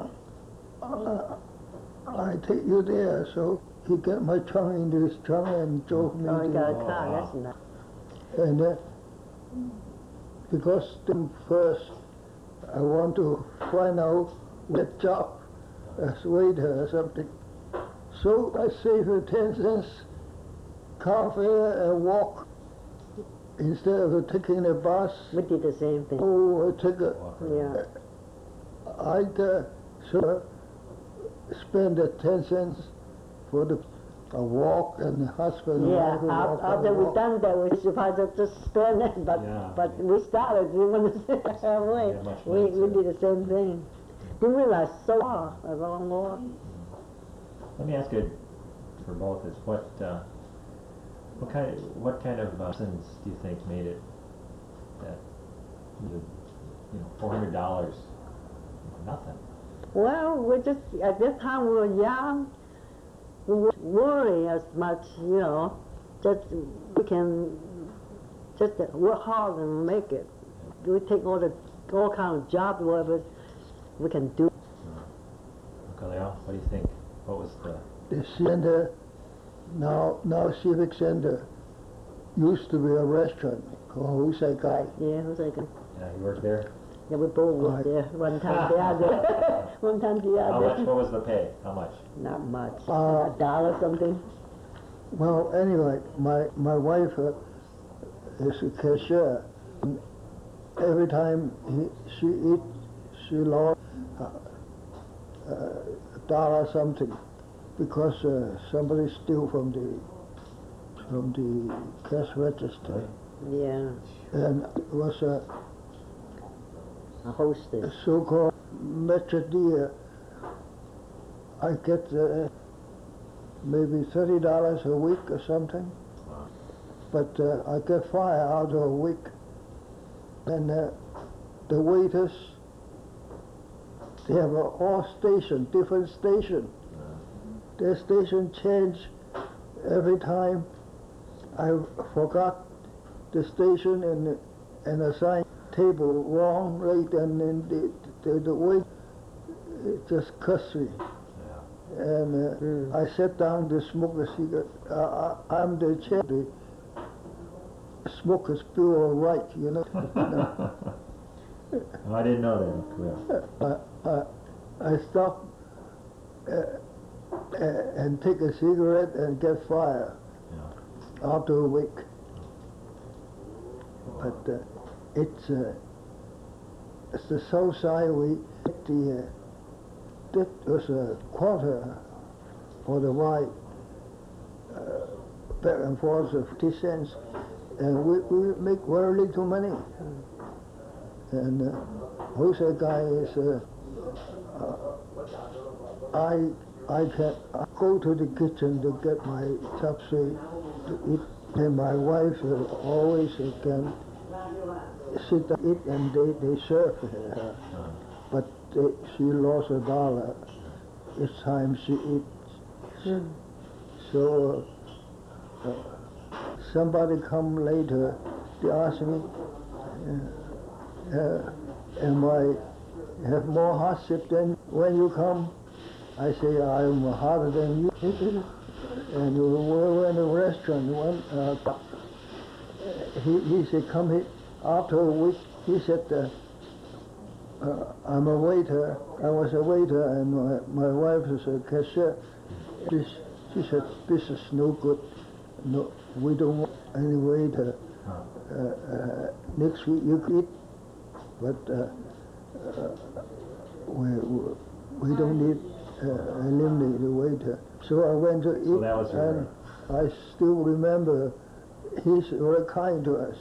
uh, I take you there. So he got my trunk into his trunk and drove me Oh, you to got a Oh, car, wow. that's nice. and uh, because then first I want to find out what job as waiter or something. So I save her ten cents car fare and walk instead of taking a bus. We did the same thing. Oh, I took a, Yeah. I'd uh, so spend the ten cents for the a walk and the hospital. Yeah, walk, walk, af- after we done that, we supposed to just spend it, but, Yeah. but we started, we want to halfway. Yeah, much We, we nicer. did the same thing. Didn't realize so far, a long walk. Let me ask you for both is what, uh, what kind of, what kind of uh, sins do you think made it that you, you know, four hundred dollars, nothing? Well, we just, at this time we were young, we weren't worry as much, you know, just, we can just work hard and make it. We take all the, all kind of jobs, whatever we can do. Uncle Liao, what do you think? What was the, the center, now, now Civic Center, used to be a restaurant called Husai Gai. Yeah, it was like, yeah, you worked there? Yeah, we both worked there. One time the other. One time the other. How much, what was the pay? How much? Not much. Uh, a dollar something. Well, anyway, my, my wife uh, is a cashier. Every time he, she eat, she lost uh, uh, a dollar something because uh, somebody steal from the from the cash register. Yeah, And it was a, a hostess. so-called d', I get uh, maybe thirty dollars a week or something. Wow. But uh, I get fired out of a week. And uh, the waiters, they have a all station, different station. Their station change every time. I forgot the station and and assigned table wrong right and then the the, the wait it just cussed me. And uh, Mm. I sat down to smoke a cigarette. Uh, I, I'm the chair, the Smokers of Right, you know. I didn't know that. Yeah. I, I, I stop uh, uh, and take a cigarette and get fired Yeah. after a week. But uh, it's, uh, it's the south side we the uh, that was a quarter for the ride uh, back and forth of 50 cents and we, we make very little money and uh, wholesale guy is uh, uh, I I can I go to the kitchen to get my chopstick to eat and my wife uh, always can sit and eat and they, they serve her. But they, she lost a dollar each time she eats. So uh, uh, somebody come later they ask me uh, uh, am I have more hardship than when you come I say I'm harder than you and we were in a restaurant one uh, he, he said come here. After a week he said uh, uh, I'm a waiter. I was a waiter and my, my wife is a cashier. This, she said this is no good. No we don't want any waiter. Uh, uh, next week you eat but uh, we, we don't need uh, eliminate the waiter so I went to eat So that was your- and I still remember he's very kind to us.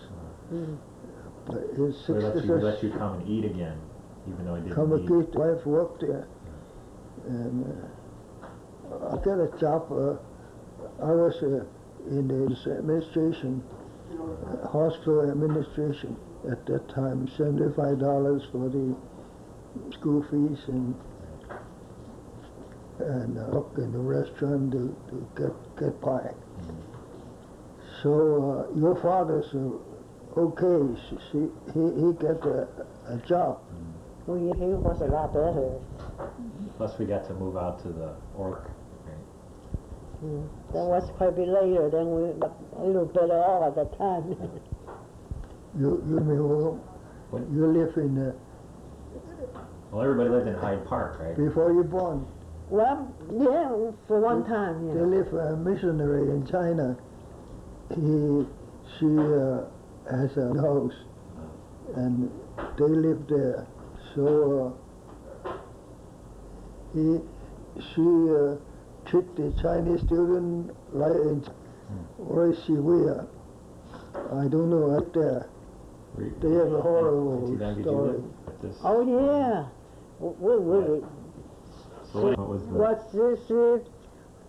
But his So he let you, he let you come and eat again, even though he didn't come eat. and get wife worked there. And uh, I got a job uh, I was uh, in the administration uh, hospital administration at that time seventy-five dollars for the school fees and and uh, cook in the restaurant to, to get get by so uh, your father's uh, okay she, she, he, he get a, a job Well, he he was a lot better. Plus we got to move out to the Orc. Mm. That was probably later. Then we got a little better off at the time. you you mean well, What? you live in uh, Well, everybody lived in Hyde Park, right? before you born well, yeah, for one time, They yeah. live a missionary in China. He, she uh, has a house, and they live there. So uh, he, she uh, treat the Chinese student like in where is she where? I don't know up there. Were you- They have a horrible Auntie Maggie, did you story. live at this? Oh yeah. We, we, So what what was the? What's this? uh,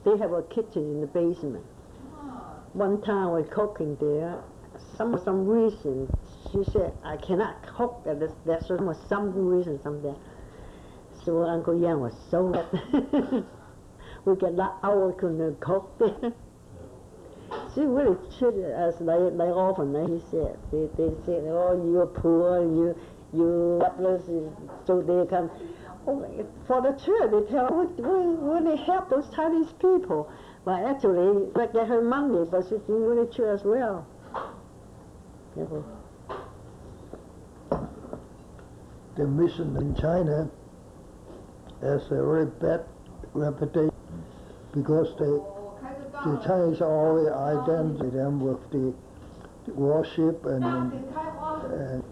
They have a kitchen in the basement. One time we're cooking there. Some some reason she said I cannot cook at this. There's some some reason something. So Uncle Yang was so happy. we get that hour couldn't cook there. She really treated us like like orphan. Like he said, they they said, oh you're poor, you you helpless, so they come. For the church, they tell we, we really help those Chinese people. But actually, they get her money, but she didn't really church as well. The mission in China has a very bad reputation because they, the Chinese always identify them with the, warship and, and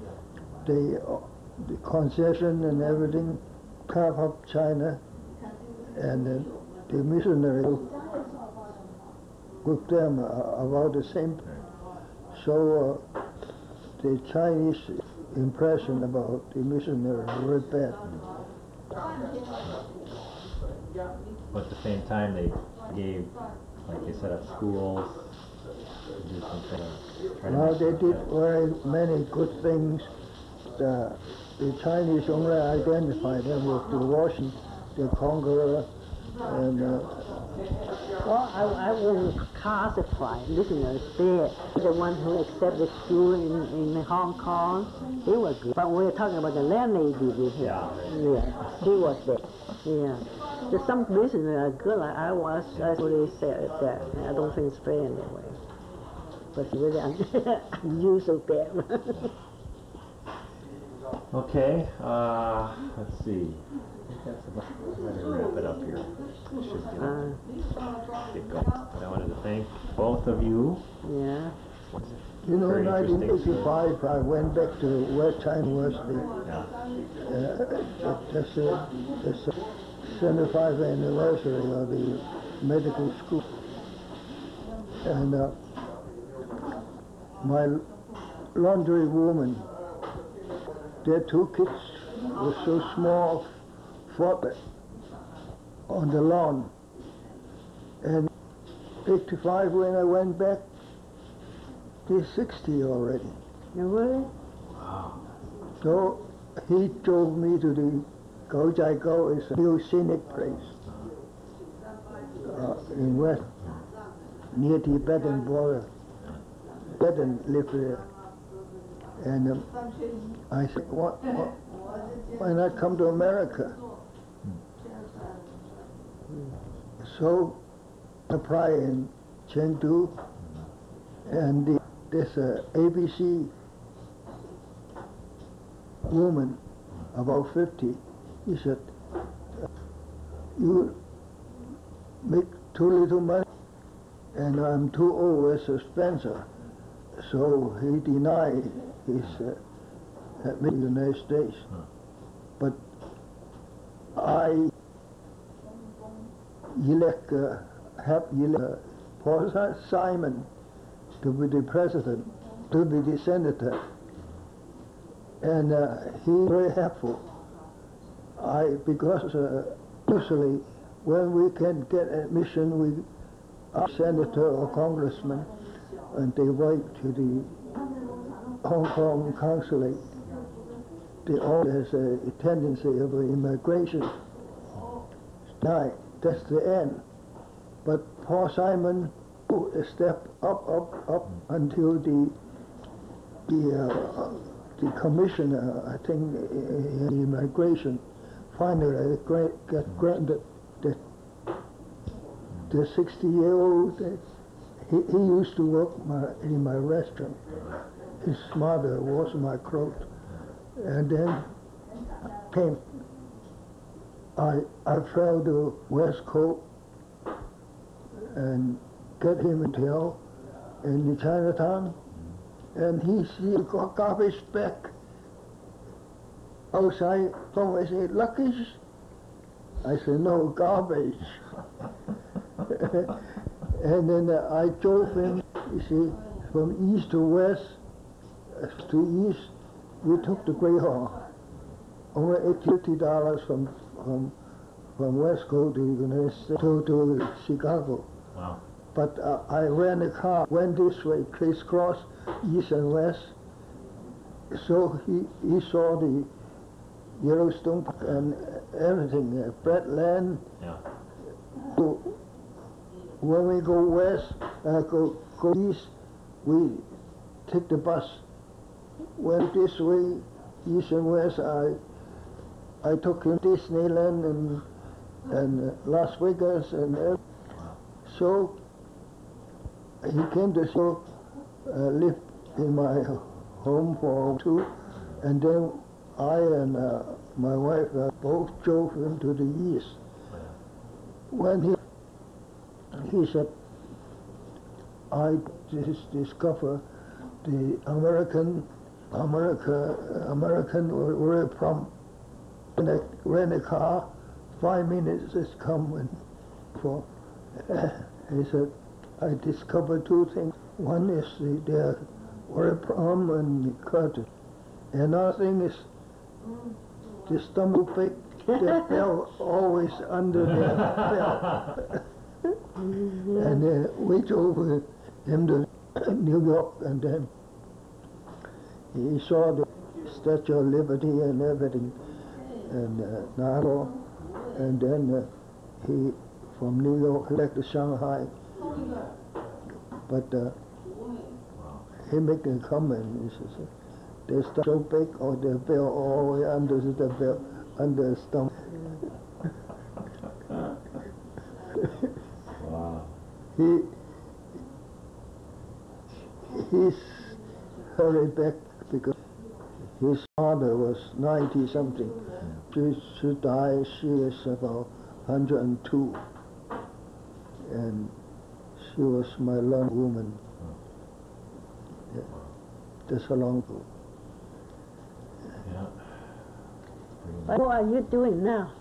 the, the concession and everything, carve up China, and uh, the missionary with them uh, about the same. So uh, the Chinese impression about the missionary is very bad. But at the same time, they gave, like they set up schools, did some try to Now they did very many good things. The, the Chinese only identify them with the Washington, the conqueror, and uh, Well, I, I wouldn't classify listeners there. The one who accepted school in, in Hong Kong, he was good. But we're talking about the landlady we had. Yeah. Yeah, he was there. Yeah. There's some listeners are good, like I was, I really said that. I don't think it's fair anyway. But it's really un- unusual bad. Okay, uh, let's see. I think that's about, better wrap it up here. Should get, uh, get going. But I wanted to thank both of you. yeah. you know, Very interesting. 1985, I went back to West China University. Yeah. Uh, that's a, that's a 75th anniversary of the medical school. And uh, my laundry woman, their two kids were so small, fought on the lawn. And 85 when I went back, they're 60 already. You really? So he drove me to the Go Jai Go is a new scenic place uh, in West, near the Tibetan border. Tibetan live there. And um, I said, what, what, why not come to America? So I apply in Chengdu and the, this uh, ABC woman, about 50, he said, you make too little money and I'm too old as a Spencer. So he denied his uh, admit the United States. But I elect, uh, help elect uh, Paul Simon to be the president, to be the senator and uh, he's very helpful. I because uh, usually when we can get admission, we a senator or congressman, and they write to the Hong Kong consulate. They all a tendency of immigration. Now that's the end. But Paul Simon took a step up, up, up until the the uh, the commissioner, I think, in immigration, finally got granted that the 60-year-old, uh, he, he used to work my, in my restaurant. His mother was my clerk. And then came, I, I fell to West Coast and get him in jail in the Chinatown and he see a garbage bag outside. Someone said, luggage? I said, no, garbage. and then uh, I drove him, you see, from east to west, uh, to east, we took the Greyhound. Only fifty dollars from, from, from West Coast to United States to, to Chicago. Wow. But uh, I ran a car, went this way, crisscross, east and west. So he, he saw the Yellowstone Park and everything, uh, Brett Land. Yeah. So when we go west, uh, go, go east, we take the bus. Went this way, east and west. I, I took him Disneyland and, and Las Vegas and so he came to so uh, live in my home for two, and then I and uh, my wife uh, both drove him to the east. When he he said, I dis- discover the American America American were were from rent a, rent a car, five minutes is coming for. he said, I discovered two things. One is the, their were prom and curtain. Another thing is the stomach big, the bell always under their belt. and uh, we drove him to New York, and then he saw the Statue of Liberty and everything, and uh, NATO, and then uh, he from New York back to Shanghai. But uh, he make a comment. He says, "They're so big, or the bell all the way under the under the stomach." Wow. He he's hurried back because his father was 90 something. She, she died, she was about 102. And she was my long woman. Yeah. That's a long ago. Yeah. What are you doing now?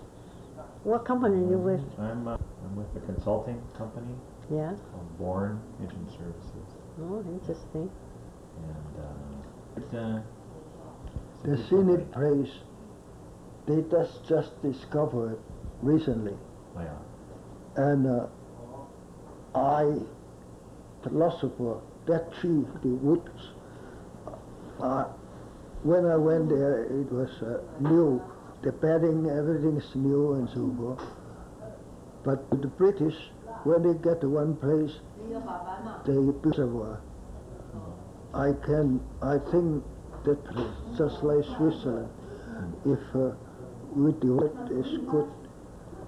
What company are you with? I'm, uh, I'm with a consulting company Yeah. called Born Engine Services. Oh, interesting. And, uh, it, uh, it's The scenic company. place, they just, just discovered recently. Oh, yeah. And uh, I, philosopher, that tree, the woods, uh, when I went there, it was uh, new. The bedding, everything's new and so forth. But the British, when they get to one place, they reservoir. I can, I think that just like Switzerland, if uh, we do it, it's good,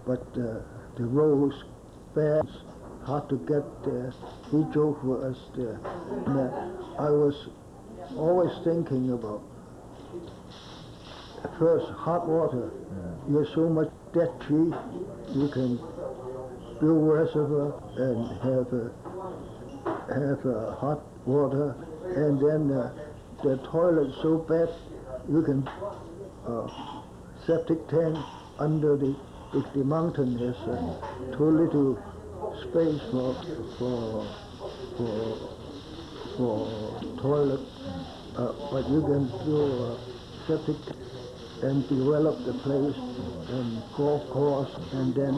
but uh, the roads bad, hard to get there. He drove for us there. And, uh, I was always thinking about first hot water. You have so much dead tree, you can build reservoir and have a, have uh, hot water, and then uh, the toilet so bad, you can uh, septic tank under the if the mountain has uh, too little space for for for for toilet, uh, but you can do uh, septic and develop the place and golf course and then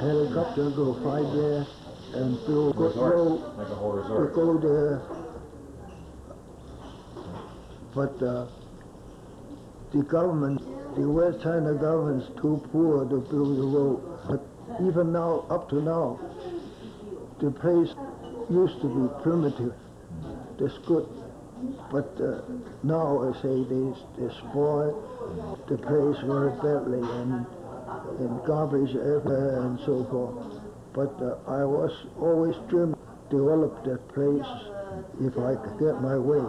helicopter go fly there and build good Resort, road like a whole to resort. go there. But uh, the government, the West China government is too poor to build the road. But even now, up to now, the place used to be primitive. That's good. But uh, now I say they, they spoil the place very badly and, and garbage everywhere and so forth. But uh, I was always dreaming develop that place if I could get my way.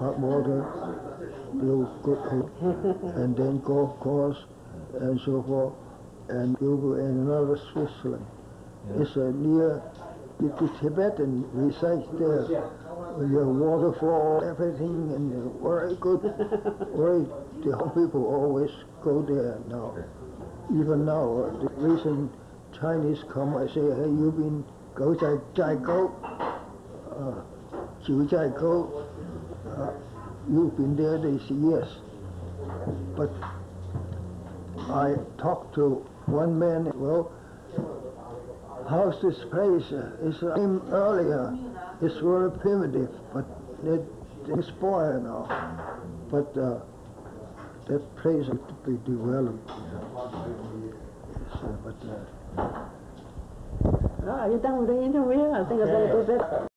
Hot water, good food, and then golf course and so forth, and over in another Switzerland. Yeah. It's uh, near the, the Tibetan reside there. Your waterfall, everything, and uh, very good. very, the old people always go there now. Even now, uh, the recent Chinese come, I say, hey, you been go Jai Jai Go, uh, Jiuzhaigou, uh, you've been there, they say yes. But I talked to one man, well, how's this place? Uh, It's uh, came earlier, it's very primitive, but it, it's spoiled now. But uh, that place has to be developed. Yes, uh, but uh, you done with the interview? I think I better go back.